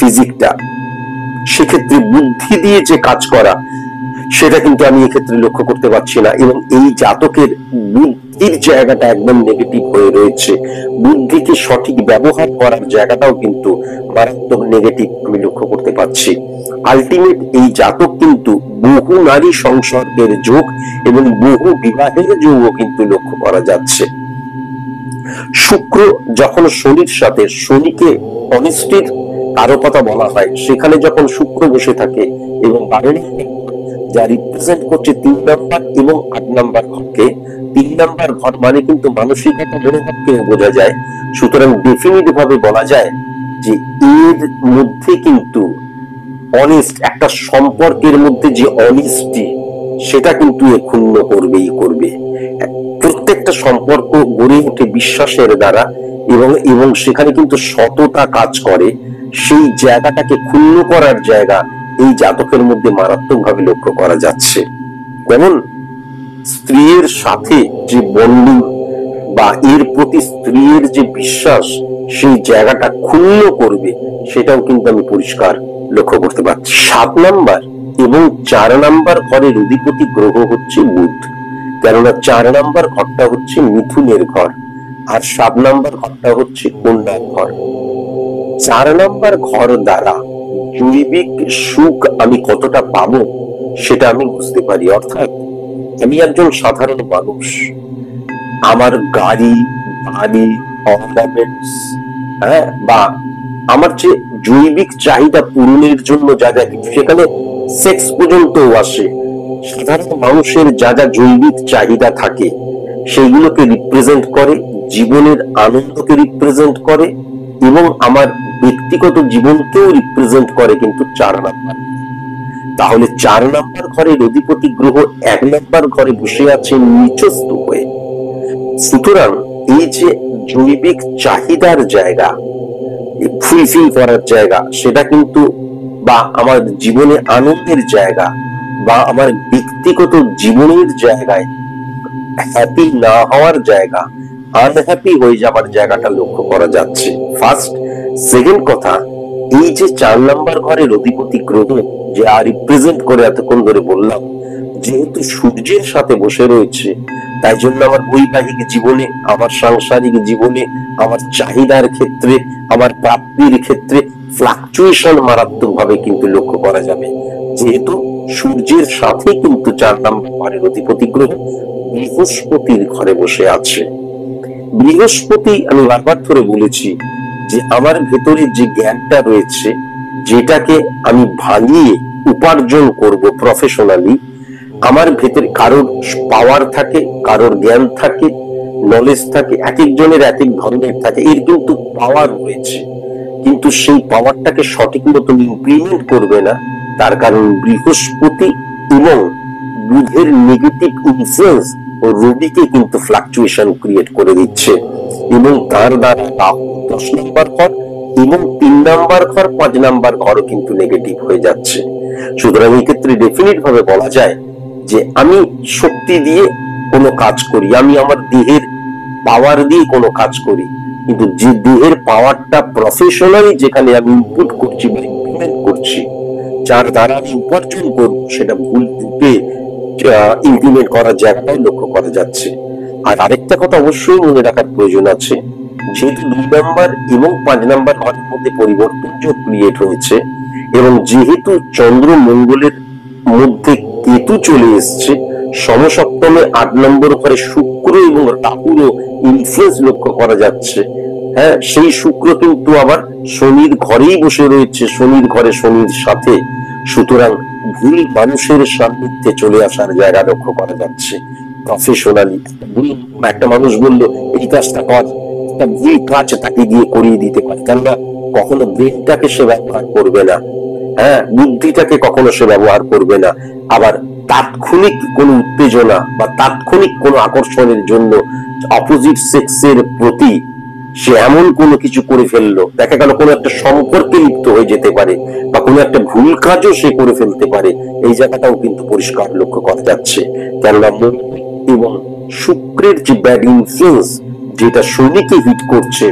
ফিজিকটা সেক্ষেত্রে বুদ্ধি দিয়ে যে কাজ করা সেটা কিন্তু আমি এক্ষেত্রে লক্ষ্য করতে পারছি না এবং এই জাতকের বুদ্ধির জায়গাটা একদম নেগেটিভ হয়ে রয়েছে। বুদ্ধিকে সঠিক ব্যবহার করার জায়গাটাও কিন্তু মারাত্মক নেগেটিভ আমি লক্ষ্য করতে পারছি। আলটিমেট এই জাতক কিন্তু বহু নারী সংসর্গের যোগ এবং বহু বিবাহের যোগও কিন্তু লক্ষ্য করা যাচ্ছে। শুক্র যখন শনির সাথে শনিকে অনিষ্টির কারও কথা বলা হয়, সেখানে যখন শুক্র বসে থাকে এবং বারো নম্বর যা রিপ্রেজেন্ট করছে তিন নাম্বার এবং আট নাম্বার ঘরকে। তিন নাম্বার ঘর মানে কিন্তু মানসিকতা মনোভাবকে বোঝা যায়। সুতরাং ডেফিনিট ভাবে বলা যায় যে এর মধ্যে কিন্তু অনেস্ট একটা সম্পর্কের মধ্যে যে অনেস্টি সেটা কিন্তু এ ক্ষুণ্ণ করবেই করবে। প্রত্যেকটা সম্পর্ক গড়ে ওঠে বিশ্বাসের দ্বারা এবং এবং সেখানে কিন্তু সততা কাজ করে। সেই জায়গাটাকে ক্ষুণ্ণ করার জায়গা এই জাতকের মধ্যে মারাত্মকভাবে লক্ষ্য করা যাচ্ছে। যেমন স্ত্রীর সাথে যে বন্ডিং বা এর প্রতি স্ত্রীর যে বিশ্বাস, সেই জায়গাটা ক্ষুণ্ণ করবে, সেটাও কিন্তু আমি পরিষ্কার লক্ষ্য করতে পারছি। সাত নাম্বার এবং চার নাম্বার ঘরের অধিপতি গ্রহ হচ্ছে বুধ। কেননা চার নাম্বার ঘরটা হচ্ছে মিথুনের ঘর, আর সাত নাম্বার ঘরটা হচ্ছে কন্যার ঘর। চার নাম্বার ঘর দ্বারা জৈবিক সুখ আমি কতটা পাবো, সেটা আমি বুঝতে পারি। অর্থাৎ আমি একজন সাধারণ মানুষ। আমার গাড়ি বাড়ি অর্নামেন্টস হ্যাঁ বা আমার যে জৈবিক চাহিদা পূরণের জন্য যা যা কিছু, সেখানে সেক্স পর্যন্ত আসে। সাধারণ মানুষের যা যা জৈবিক চাহিদা থাকে, সেইগুলোকে রিপ্রেজেন্ট করে, জীবনের আনন্দকে রিপ্রেজেন্ট করে, এবং আমার ব্যক্তিগত জীবনকেও রিপ্রেজেন্ট করে কিন্তু চার নাম্বার। তাহলে চার নাম্বার ঘরের অধিপতি গ্রহ এক নাম্বার ঘরে বসে আছে নিচস্থ হয়ে। সুতরাং এই যে জৈবিক চাহিদার জায়গা ফুলফিল করার জায়গা, সেটা কিন্তু বা আমার জীবনে আনন্দের জায়গা বা আমার ব্যক্তিগত জীবনের জায়গায় হ্যাপি না হওয়ার জায়গা আনহ্যাপি হয়ে যাবার জায়গাটা লক্ষ্য করা যাচ্ছে। ফার্স্ট সেকেন্ড কথা, এই যে চার নাম্বার ঘরের অধিপতি গ্রহ যে আর রিপ্রেজেন্ট করে এতক্ষণ ধরে বললাম, যেহেতু সূর্যের সাথে বসে রয়েছে, তাই জন্য আমার বৈবাহিক জীবনে, আমার সাংসারিক জীবনে, আমার চাহিদার ক্ষেত্রে, আমার প্রাপ্তির ক্ষেত্রে ফ্লাকচুয়েশন মারাত্মক ভাবে কিন্তু লক্ষ্য করা যাবে। যেহেতু সূর্যের সাথে কিন্তু চার নাম্বার ঘরের অধিপতি গ্রহ বৃহস্পতির ঘরে বসে আছে। বৃহস্পতি আমি বারবার ধরে বলেছি যে আমার ভেতরে যে জ্ঞানটা রয়েছে, যেটাকে আমি ভাঙিয়ে উপার্জন করব প্রফেশনালি আমার ভেতরে কারোর পাওয়ার থাকে, কারোর জ্ঞান থাকে নলেজ থাকে, এক একজনের এক এক ধরনের থাকে, এর কিন্তু পাওয়ার রয়েছে। কিন্তু সেই পাওয়ারটাকে সঠিক মতো ইমপ্লিমেন্ট করবে না, তার কারণ বৃহস্পতি এবং বুধের নেগেটিভ ইনফ্লুয়েন্স রবিকে কিন্তু ফ্লাকচুয়েশন ক্রিয়েট করে দিচ্ছে এবং তার দ্বারা দশ নম্বর ঘর এবং তিন নাম্বার ঘর, পাঁচ নাম্বার ঘরও কিন্তু নেগেটিভ হয়ে যাচ্ছে। সুতরাং এই ক্ষেত্রে ডেফিনিট ভাবে বলা যায় যে আমি শক্তি দিয়ে কোনো কাজ করি, আমি আমার দেহের পাওয়ার দিয়ে কোনো কাজ করি। কিন্তু যে দেহের পাওয়ারটা প্রফেশনালি যেখানে আমি ইনপুট করছি করছি, যার দ্বারা আমি উপার্জন করব, সেটা ভুল রূপে ইমপ্লিমেন্ট করার জায়গাটাই লক্ষ্য করা যাচ্ছে। আর আরেকটা কথা অবশ্যই মনে রাখার প্রয়োজন আছে যেহেতু দুই নাম্বার এবং পাঁচ নাম্বার ঘরের মধ্যে পরিবর্তন যোগ ক্রিয়েট হয়েছে এবং যেহেতু চন্দ্র মঙ্গলের মধ্যে কেতু চলে এসছে, সমসপ্তমে আট নম্বর ঘরে শুক্র এবং রাহুরও ইনফ্লুয়েন্স লক্ষ্য করা যাচ্ছে। হ্যাঁ সেই শুক্র কিন্তু আবার শনির ঘরেই বসে রয়েছে, শনির ঘরে শনির সাথে। সুতরাং ভুল মানুষের সান্নিধ্যে চলে আসার জায়গা লক্ষ্য করা যাচ্ছে। প্রফেশনালি একটা মানুষ বলল, এই কাজটা কর। একটা ভুল কাজ তাকে গিয়ে করিয়ে দিতে পারে। কেননা কখনো ব্রেনটাকে সে ব্যবহার করবে না। হ্যাঁ বুদ্ধিটাকে কখনো সে ব্যবহার করবে না। আবার তাৎক্ষণিক কোন উত্তেজনা বা তাৎক্ষণিক কোন আকর্ষণের জন্য অপোজিট সেক্সের প্রতি সে এমন কোনো কিছু করে ফেলল, দেখা গেল কোনো একটা সম্পর্কে লিপ্ত হয়ে যেতে পারে বা কোনো একটা ভুল কাজও সে করে ফেলতে পারে। এই জায়গাটাও কিন্তু পরিষ্কার লক্ষ্য করা যাচ্ছে। কেননা এবং শুক্রের যে ব্যাড ইনফ্লুয়েন্স যেটা শনিকে হিট করছে,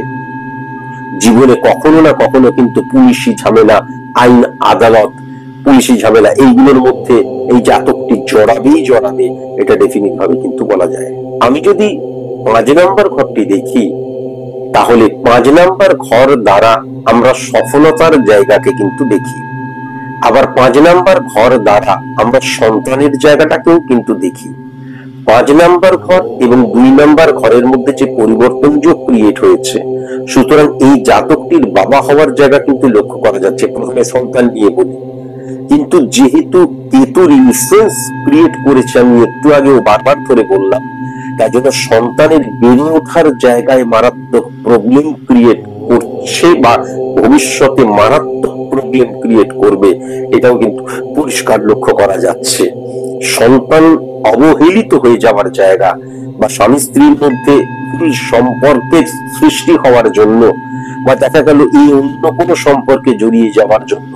জীবনে কখনো না কখনো কিন্তু পুলিশি ঝামেলা, আইন আদালত, পুলিশি ঝামেলা, এইগুলোর মধ্যে এই জাতকটি জড়াবেই জড়াবে, এটা ডেফিনিট ভাবে কিন্তু বলা যায়। আমি যদি পাঁচ নাম্বার ঘরটি দেখি, তাহলে পাঁচ নাম্বার ঘর দ্বারা আমরা সফলতার জায়গাকে কিন্তু দেখি। আবার পাঁচ নাম্বার ঘর দ্বারা আমরা সন্তানের জায়গাটাকেও কিন্তু দেখি। পাঁচ নাম্বার ঘর এবং দুই নাম্বার ঘরের মধ্যে যে পরিবর্তন যোগ ক্রিয়েট হয়েছে, সুতরাং এই জাতকটির বাবা হওয়ার জায়গা কিন্তু লক্ষ্য করা যাচ্ছে, প্রথমে সন্তান নিয়ে বলি। কিন্তু যেহেতু কেতুর ইনফ্লুয়েন্স ক্রিয়েট করেছে, আমি একটু আগেও বারবার ধরে বললাম, তাই জন্য সন্তানের বেড়ে ওঠার জায়গায় মারাত্মক প্রবলেম ক্রিয়েট করছে বা ভবিষ্যতে মারাত্মক প্রবলেম ক্রিয়েট করবে, এটাও কিন্তু পরিষ্কার লক্ষ্য করা যাচ্ছে। সন্তান অবহেলিত হয়ে যাওয়ার জায়গা বা স্বামী স্ত্রীর মধ্যে সম্পর্কের সৃষ্টি হওয়ার জন্য বা দেখা গেল এই অন্য কোনো সম্পর্কে জড়িয়ে যাওয়ার জন্য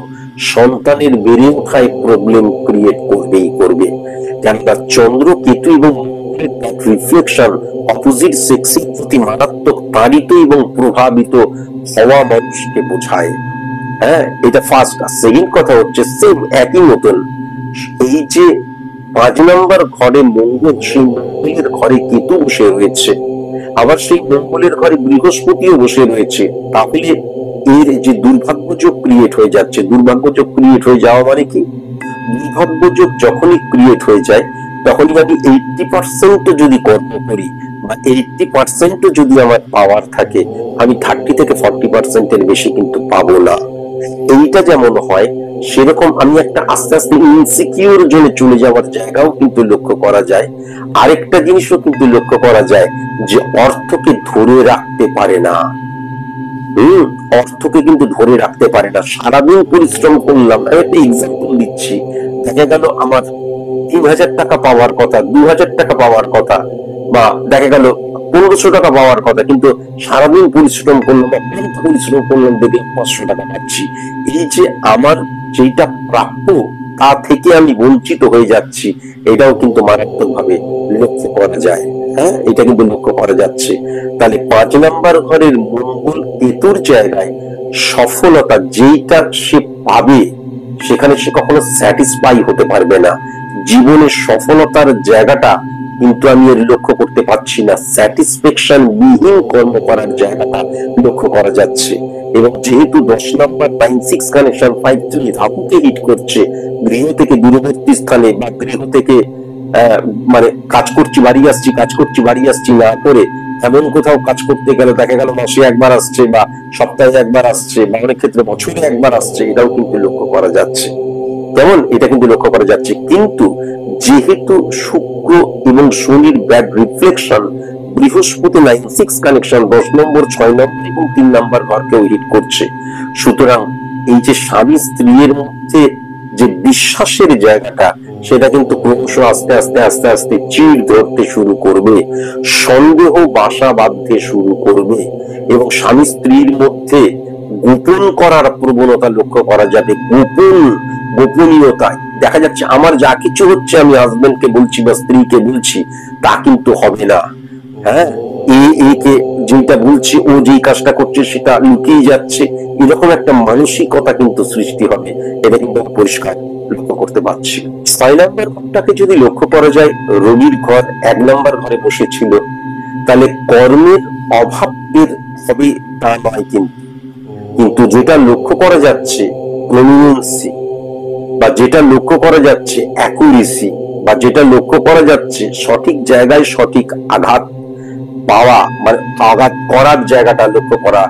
সন্তানের বেড়ে ওঠায় প্রবলেম ক্রিয়েট করবেই করবে। কেননা চন্দ্র কেতু এবং রিফ্লেকশন অপোজিট সেক্সের প্রতি মারাত্মক তাড়িত এবং প্রভাবিত হওয়া মানুষকে বোঝায়। হ্যাঁ এটা ফার্স্ট আর সেকেন্ড কথা হচ্ছে সেম একই মতন এই যে পাঁচ নম্বর ঘরে মঙ্গল সেই মঙ্গলের ঘরে কেতু বসে রয়েছে। আবার সেই মঙ্গলের ঘরে বৃহস্পতিও বসে রয়েছে। তাহলে এর যে দুর্ভাগ্যযোগ ক্রিয়েট হয়ে যাচ্ছে, দুর্ভাগ্যযোগ ক্রিয়েট হয়ে যাওয়া মানে কি? দুর্ভাগ্যযোগ যখনই ক্রিয়েট হয়ে যায়, তখনই আমি এইটটি পার্সেন্ট যদি কর্ম করি বা এইটটি পার্সেন্ট যদি আমার পাওয়ার থাকে, আমি থার্টি থেকে ফর্টি পার্সেন্টের বেশি কিন্তু পাবো না। এইটা যেমন হয় সেরকম আমি একটা আস্তে আস্তে ইনসিকিউর জন্য চলে যাওয়ার জায়গাও কিন্তু লক্ষ্য করা যায়। আরেকটা জিনিসও কিন্তু লক্ষ্য করা যায় যে অর্থকে ধরে রাখতে পারে না। হম, অর্থকে কিন্তু ধরে রাখতে পারে না। সারাদিন পরিশ্রম করলাম, আমি একটা এক্সাম্পল দিচ্ছি। দেখা গেল আমার তিন হাজার টাকা পাওয়ার কথা, দু হাজার টাকা পাওয়ার কথা, বা দেখা গেল পনেরোশো টাকা পাওয়ার কথা, কিন্তু সারাদিন পরিশ্রম করলাম পরিশ্রম করলাম, দেখে পাঁচশো টাকা পাচ্ছি। এই যে আমার যেটা প্রাপ্য, তা থেকে আমি বঞ্চিত হয়ে যাচ্ছি, এটাও কিন্তু মারাত্মক ভাবে লক্ষ্য করা যায়। হ্যাঁ এটা কিন্তু লক্ষ্য করা যাচ্ছে। তাহলে পাঁচ নাম্বার ঘরের মঙ্গল কেতুর জায়গায় সফলতা যেইটা সে পাবে, সেখানে সে কখনো স্যাটিসফাই হতে পারবে না। জীবনের সফলতার জায়গাটা কিন্তু আমি এর লক্ষ্য করতে পারছি না। স্যাটিসফ্যাকশন বিহীন কর্ম করার জায়গাটা লক্ষ্য করা যাচ্ছে। এবং যেহেতু দশ নম্বর nine six connection five three ধাপুকে hit করছে, গৃহ থেকে দূরবর্তী স্থানে বা গৃহ থেকে মানে কাজ করছি, বাড়ি আসছি, কাজ করছি, বাড়ি আসছি না করে এমন কোথাও কাজ করতে গেলে দেখা গেল মাসে একবার আসছে বা সপ্তাহে একবার আসছে বা অনেক ক্ষেত্রে বছরে একবার আসছে, এটাও কিন্তু লক্ষ্য করা যাচ্ছে। কেমন এটা কিন্তু লক্ষ্য করা যাচ্ছে, কিন্তু যেহেতু শুক্র এবং শনির ব্যাড রিফ্লেকশন বৃহস্পতি নাইন সিক্স কানেকশন দশ নম্বর, ছয় নম্বর এবং তিন নম্বর ঘরকেও হিট করছে। সুতরাং এই যে স্বামী স্ত্রীর মধ্যে যে বিশ্বাসের জায়গাটা, সেটা কিন্তু ক্রমশ আস্তে আস্তে আস্তে আস্তে চিড় ধরতে শুরু করবে, সন্দেহ বাসা বাঁধতে শুরু করবে এবং স্বামী স্ত্রীর মধ্যে গোপন করার প্রবণতা লক্ষ্য করা যাবে গোপন, গোপনীয়তায়। দেখা যাচ্ছে আমার যা কিছু হচ্ছে আমি হাজবেন্ডকে বলছি বা স্ত্রীকে বলছি, তা কিন্তু হবে না। হ্যাঁ? এ একে যেটা বলছি, ও যেই কাজটা করছে, সেটা লুকিয়ে যাচ্ছে, এরকম একটা মানসিকতা কিন্তু সৃষ্টি হবে। এটা কিন্তু পরিষ্কার লক্ষ্য করতে পারছি। ছয় ঘরটাকে যদি লক্ষ্য করা যায়, রবির ঘর এক নম্বর ঘরে বসেছিল, তাহলে কর্মের অভাবের হবে তা নয় কিন্তু। কিন্তু যেটা লক্ষ্য করা যাচ্ছে প্রমিনেন্সি বা যেটা লক্ষ্য করা যাচ্ছে অ্যাকুরেসি, বা যেটা লক্ষ্য করা যাচ্ছে সঠিক জায়গায় সঠিক আঘাত পাওয়া মানে আঘাত করার জায়গাটা লক্ষ্য করা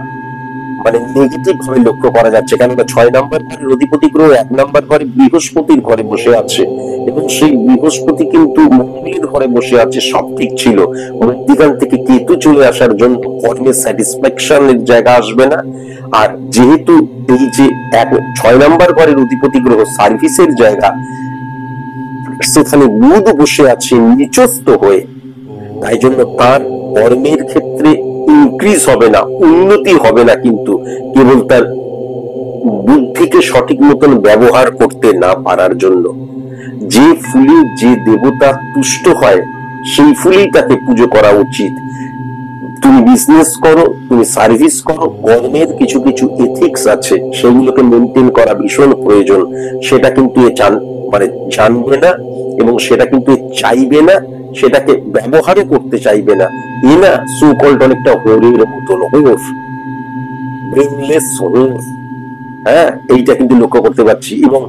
মানে নেগেটিভ ভাবে লক্ষ্য করা যাচ্ছে, কেননা ছয় নম্বর ঘরের অধিপতি গ্রহ, এক নম্বর ঘরে বৃহস্পতির ঘরে বসে আছে। এবং সেই বৃহস্পতি কিন্তু মঙ্গলের ঘরে বসে আছে, সব ঠিক ছিল। মধ্যিখান থেকে কেতু চলে আসার জন্য কর্মের স্যাটিসফ্যাকশনের জায়গা আসবে না। আর যেহেতু এই যে এক, ছয় নম্বর ঘরের অধিপতি গ্রহ সার্ভিসের জায়গা, সেখানে বুধ বসে আছে, নিচস্থ হয়ে। তাই জন্য তার কর্মের ক্ষেত্রে ইনক্রিজ হবে না, উন্নতি হবে না কিন্তু কেবল তার বুদ্ধিকে সঠিক মতন ব্যবহার করতে না পারার জন্য। যে ফুলে যে দেবতা তুষ্ট হয়, সেই ফুলেই তাকে পুজো করা উচিত। তুমি বিজনেস করো, তুমি সার্ভিস করো, কর্মের কিছু কিছু এথিক্স আছে, সেগুলোকে মেনটেন করা ভীষণ প্রয়োজন। সেটা কিন্তু এ মানে জানবে না এবং সেটা কিন্তু চাইবে না। সেটাকে ব্যবহারও করতে চাইবে না। এ না সুকল্ড অনেকটা হরির মতন হোর ব্রেনলেস হোর হ্যাঁ এইটা কিন্তু লক্ষ্য করতে পারছি এবং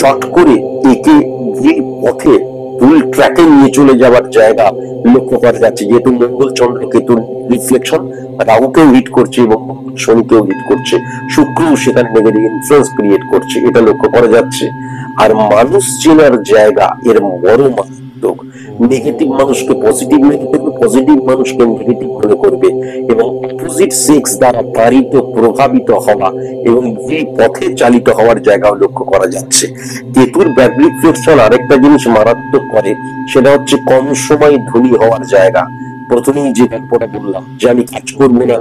চট করে একে ভুল পথে ভুল ট্র্যাকে নিয়ে চলে যাওয়ার জায়গা লক্ষ্য করা যাচ্ছে। যেহেতু মঙ্গল চন্দ্র কেতুর রিফ্লেকশন রাহুকেও হিট করছে এবং শনিকেও হিট করছে। শুক্র সেখানে নেগেটিভ ইনফ্লুয়েন্স ক্রিয়েট করছে, এটা লক্ষ্য করা যাচ্ছে। আর মানুষ চেনার জায়গা, এর বড় মারাত্মক নেগেটিভ মানুষকে পজিটিভ মনে করবে পজিটিভ মানুষকে নেগেটিভ মনে করবে এবং অপোজিট সেক্স দ্বারা তাড়িত প্রভাবিত হওয়া এবং ভুল পথে চালিত হওয়ার জায়গাও লক্ষ্য করা যাচ্ছে। কেতুর ব্যাকরিফ্লেকশন আরেকটা জিনিস মারাত্মক করে, সেটা হচ্ছে কম সময় ধনী হওয়ার জায়গা। প্রথমেই যে গল্পটা বললাম, যে আমি কাজ করব না,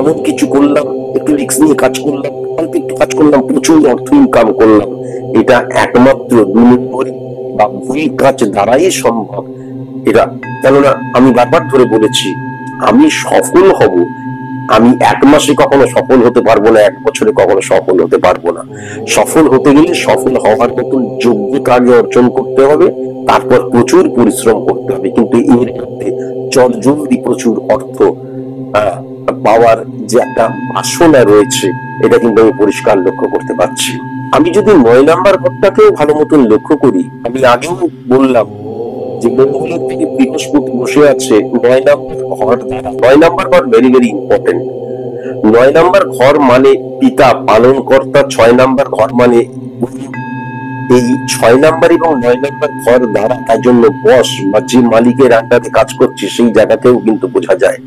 এমন কিছু করলাম, একটু রিক্স নিয়ে কাজ করলাম, অল্প একটু কাজ করলাম, প্রচুর অর্থ ইনকাম করলাম, এটা একমাত্র দু নম্বরই বা ভুল কাজ দ্বারাই সম্ভব। এটা কেননা আমি বারবার ধরে বলেছি, আমি সফল হব। আমি এক মাসে কখনো সফল হতে পারব না, এক বছরে কখনো সফল হতে পারব না। সফল হতে গেলে সফল হওয়ার মতন যোগ্যতা আগে অর্জন করতে হবে, তারপর প্রচুর পরিশ্রম করতে হবে। কিন্তু এর মধ্যে চটজলদি প্রচুর অর্থ পাওয়ার যে একটা বাসনা রয়েছে, এটা কিন্তু আমি পরিষ্কার লক্ষ্য করতে পারছি। আমি যদি নয় নাম্বার ঘরটাকেও ভালো মতন লক্ষ্য করি, আমি আগেও বললাম যে মঙ্গলের থেকে বৃহস্পতি বসে আছে, নয় নাম্বার ঘর নয় নাম্বার ঘর ভেরি ভেরি ইম্পর্টেন্ট নয় নাম্বার ঘর মানে পিতা পালন কর্তা ছয় নাম্বার ঘর মানে। এই ছয় নাম্বার এবং নয় নাম্বার ঘর দ্বারা তার জন্য বস বা যে মালিকের আন্ডারে কাজ করছে, সেই জায়গাতেও কিন্তু বোঝা যায়।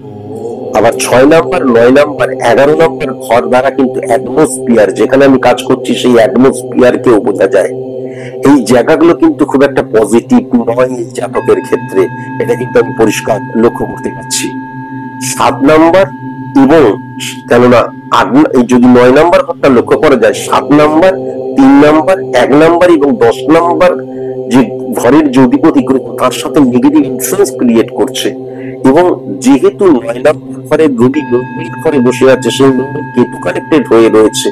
আবার ছয় নাম্বার, নয় নাম্বার, এগারো নাম্বার ঘর দ্বারা কিন্তু অ্যাটমসফিয়ার যেখানে আমি কাজ করছি, সেই অ্যাটমসফিয়ার কেও বোঝা যায়। এই জায়গাগুলো কিন্তু খুব একটা পজিটিভ নয় জাতকের ক্ষেত্রে। এটা কিন্তু আমি পরিষ্কার লক্ষ্য করতে পারছি। সাত নাম্বার এবং কেননা আট যদি নয় নাম্বার ঘরটা লক্ষ্য করা যায়, সাত নাম্বার তিন নাম্বার, এক নাম্বার এবং দশ নাম্বার যে ঘরের যে তার সাথে নেগেটিভ ইনফ্লুয়েন্স ক্রিয়েট করছে। এবং যেহেতু নয় নাম্বার ঘরে রবি মঙ্গল ঘরে বসে আছে, সেই কেতু কানেক্টেড হয়ে রয়েছে।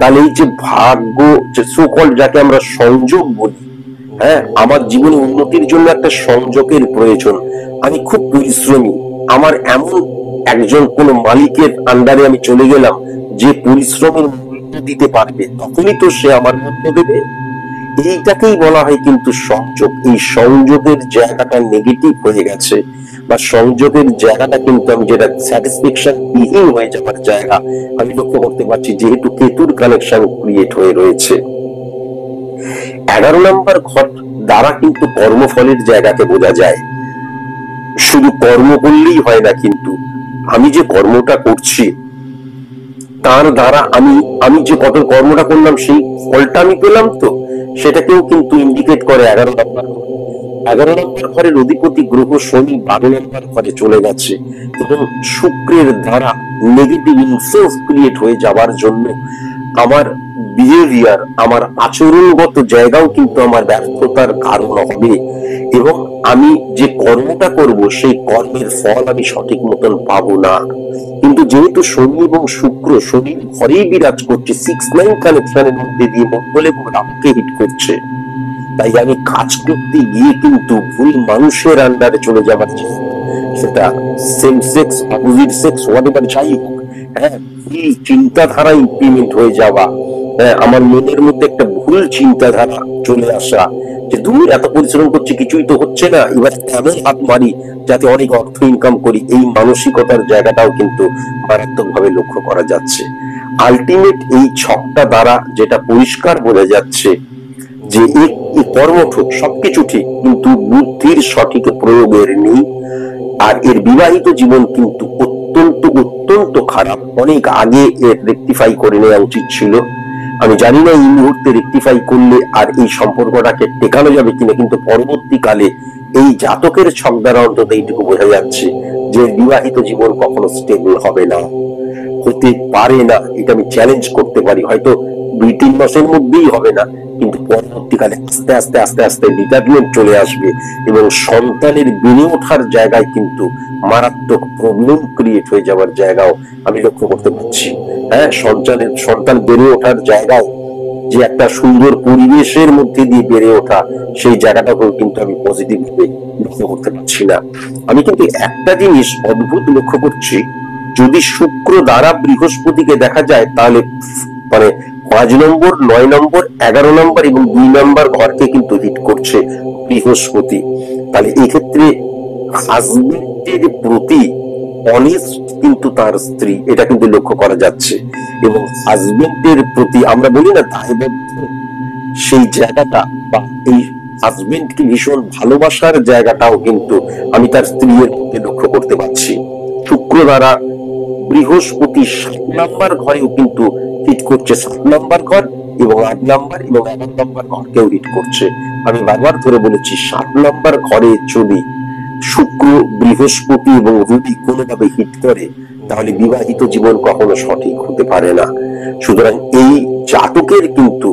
তাহলে এই যে ভাগ্য, যে সুকল যাকে আমরা সংযোগ বলি হ্যাঁ আমার জীবনে উন্নতির জন্য একটা সংযোগের প্রয়োজন। আমি খুব পরিশ্রমী। আমার এমন একজন কোন মালিকের আন্ডারে আমি চলে গেলাম, যে পরিশ্রমের দিতে পারবে, তখনই তো সে আমার মূল্য দেবে। এইটাকেই বলা হয় কিন্তু সংযোগ। এই সংযোগের জায়গাটা নেগেটিভ হয়ে গেছে, বা সংযোগের জায়গাটা কিন্তু আমি যেটা স্যাটিসফ্যাকশন বিহীন হয়ে যাওয়ার জায়গা, আমি লক্ষ্য করতে পারছি যেহেতু কেতুর কানেকশন ক্রিয়েট হয়ে রয়েছে। এগারো নম্বর ঘট দ্বারা কিন্তু কর্মফলের জায়গাকে বোঝা যায়। শুধু কর্ম করলেই হয় না কিন্তু, আমি যে কর্মটা করছি তার দ্বারা আমি আমি যে কত কর্মটা করলাম, সেই ফলটা আমি পেলাম তো, সেটাকেও কিন্তু ইন্ডিকেট করে এগারো নম্বর। এগারো নম্বর ঘরের অধিপতি গ্রহ শনি বারো নম্বর ঘরে চলে গেছে এবং শুক্রের দ্বারা নেগেটিভ ইনফ্লুয়েন্স ক্রিয়েট হয়ে যাওয়ার জন্য আমার বিহেভিয়ার আমার আচরণগত জায়গাও কিন্তু আমার ব্যর্থতার কারণ হবে। এবং আমি যে কর্মটা করব, সেই কর্মের ফল আমি সঠিক মতন পাবো না। কিন্তু যেহেতু শনি এবং শুক্র শনির ঘরেই বিরাজ করছে সিক্স নাইন কানেকশনের মধ্যে দিয়ে মঙ্গল এবং রাহুকে হিট করছে। তাই আমি কাজ করতে গিয়ে কিন্তু ভুল মানুষের আন্ডারে চলে যাবার সেটা same sex opposite sex whatever যাই হ্যাঁ ভুল চিন্তাধারা ইমপ্লিমেন্ট হয়ে যাওয়া। আমার মনের মধ্যে একটা ভুল চিন্তাধারা চলে আসা। যে দূর এত পরিশ্রম করছি, কিছুই তো হচ্ছে না। এবার এমন হাত মারি যাতে অনেক অর্থ ইনকাম করি? এই মানসিকতার জায়গাটাও কিন্তু মারাত্মক ভাবে লক্ষ্য করা যাচ্ছে। আলটিমেট এই ছকটা দ্বারা যেটা পরিষ্কার বোঝা যাচ্ছে যে এই কর্মঠ সবকিছু ঠিক, কিন্তু বুদ্ধির সঠিক প্রয়োগের নেই। আর এর বিবাহিত জীবন কিন্তু অত্যন্ত অত্যন্ত খারাপ। অনেক আগে এর রেকটিফাই করে নেওয়া উচিত ছিল। আমি জানি না এই মুহূর্তে রেকটিফাই করলে আর এই সম্পর্কটাকে টেকানো যাবে কিনা, কিন্তু পরবর্তীকালে এই জাতকের দ্বারা অন্তত এইটুকু বোঝা যাচ্ছে যে বিবাহিত জীবন কখনো স্টেবল হবে না। হতে পারে না, এটা আমি চ্যালেঞ্জ করতে পারি। হয়তো দুই তিন মাসের মধ্যেই হবে না, কিন্তু পরবর্তীকালে আস্তে আস্তে আস্তে আস্তে ডিটাচমেন্ট চলে আসবে এবং সন্তানের বেড়ে ওঠার জায়গায় কিন্তু মারাত্মক প্রবলেম ক্রিয়েট হয়ে যাওয়ার জায়গাও আমি লক্ষ্য করতে পারছি। হ্যাঁ সন্তানের, সন্তান বেড়ে ওঠার জায়গাও যে একটা সুন্দর পরিবেশের মধ্যে দিয়ে বেড়ে ওঠা, সেই জায়গাটাকেও কিন্তু আমি পজিটিভ ভাবে লক্ষ্য করতে পারছি না। আমি কিন্তু একটা জিনিস অদ্ভুত লক্ষ্য করছি, যদি শুক্র দ্বারা বৃহস্পতিকে দেখা যায়, তাহলে মানে পাঁচ নম্বর, নয় নম্বর, এগারো নম্বর এবং দুই নম্বর ঘরকে কিন্তু হিট করছে বৃহস্পতি। তাহলে এক্ষেত্রে হাজবেন্ডের প্রতি অনেস্ট কিন্তু তার স্ত্রী, এটা কিন্তু লক্ষ্য করা যাচ্ছে। এবং হাজবেন্ডের প্রতি আমরা বলি না দায়বদ্ধ, সেই জায়গাটা বা এই হাজবেন্ডকে ভীষণ ভালোবাসার জায়গাটাও কিন্তু আমি তার স্ত্রীর মধ্যে লক্ষ্য করতে পারছি। শুক্র দ্বারা বৃহস্পতি সাত নাম্বার ঘরেও কিন্তু হিট করছে সাত নাম্বার ঘর এবং আট নাম্বার এবং এগারো নাম্বার ঘরকেও হিট করছে। আমি বারবার ধরে বলেছি, সাত নাম্বার ঘরে যদি শুক্র, বৃহস্পতি এবং রবি কোনোভাবে হিট করে, তাহলে বিবাহিত জীবন কখনো সঠিক হতে পারে না। সুতরাং এই জাতকের কিন্তু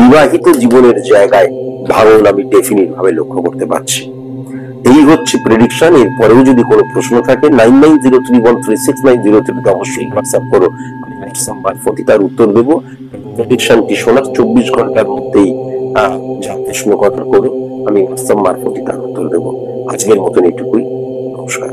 বিবাহিত জীবনের জায়গায় ভাঙন আমি ডেফিনিট ভাবে লক্ষ্য করতে পারছি। এই হচ্ছে প্রেডিকশন এর পরেও যদি কোনো প্রশ্ন থাকে nine nine zero three one three six nine zero থ্রিতে অবশ্যই হোয়াটসঅ্যাপ করো। আমি হোয়াটসঅ্যাপ মারফতই তার উত্তর দেবো। প্রেডিকশনটি শোনার চব্বিশ ঘণ্টার মধ্যেই যা প্রশ্ন কথা করো আমি হোয়াটসঅ্যাপ মারফতই তার উত্তর দেবো। আজকের মতন এটুকুই। নমস্কার।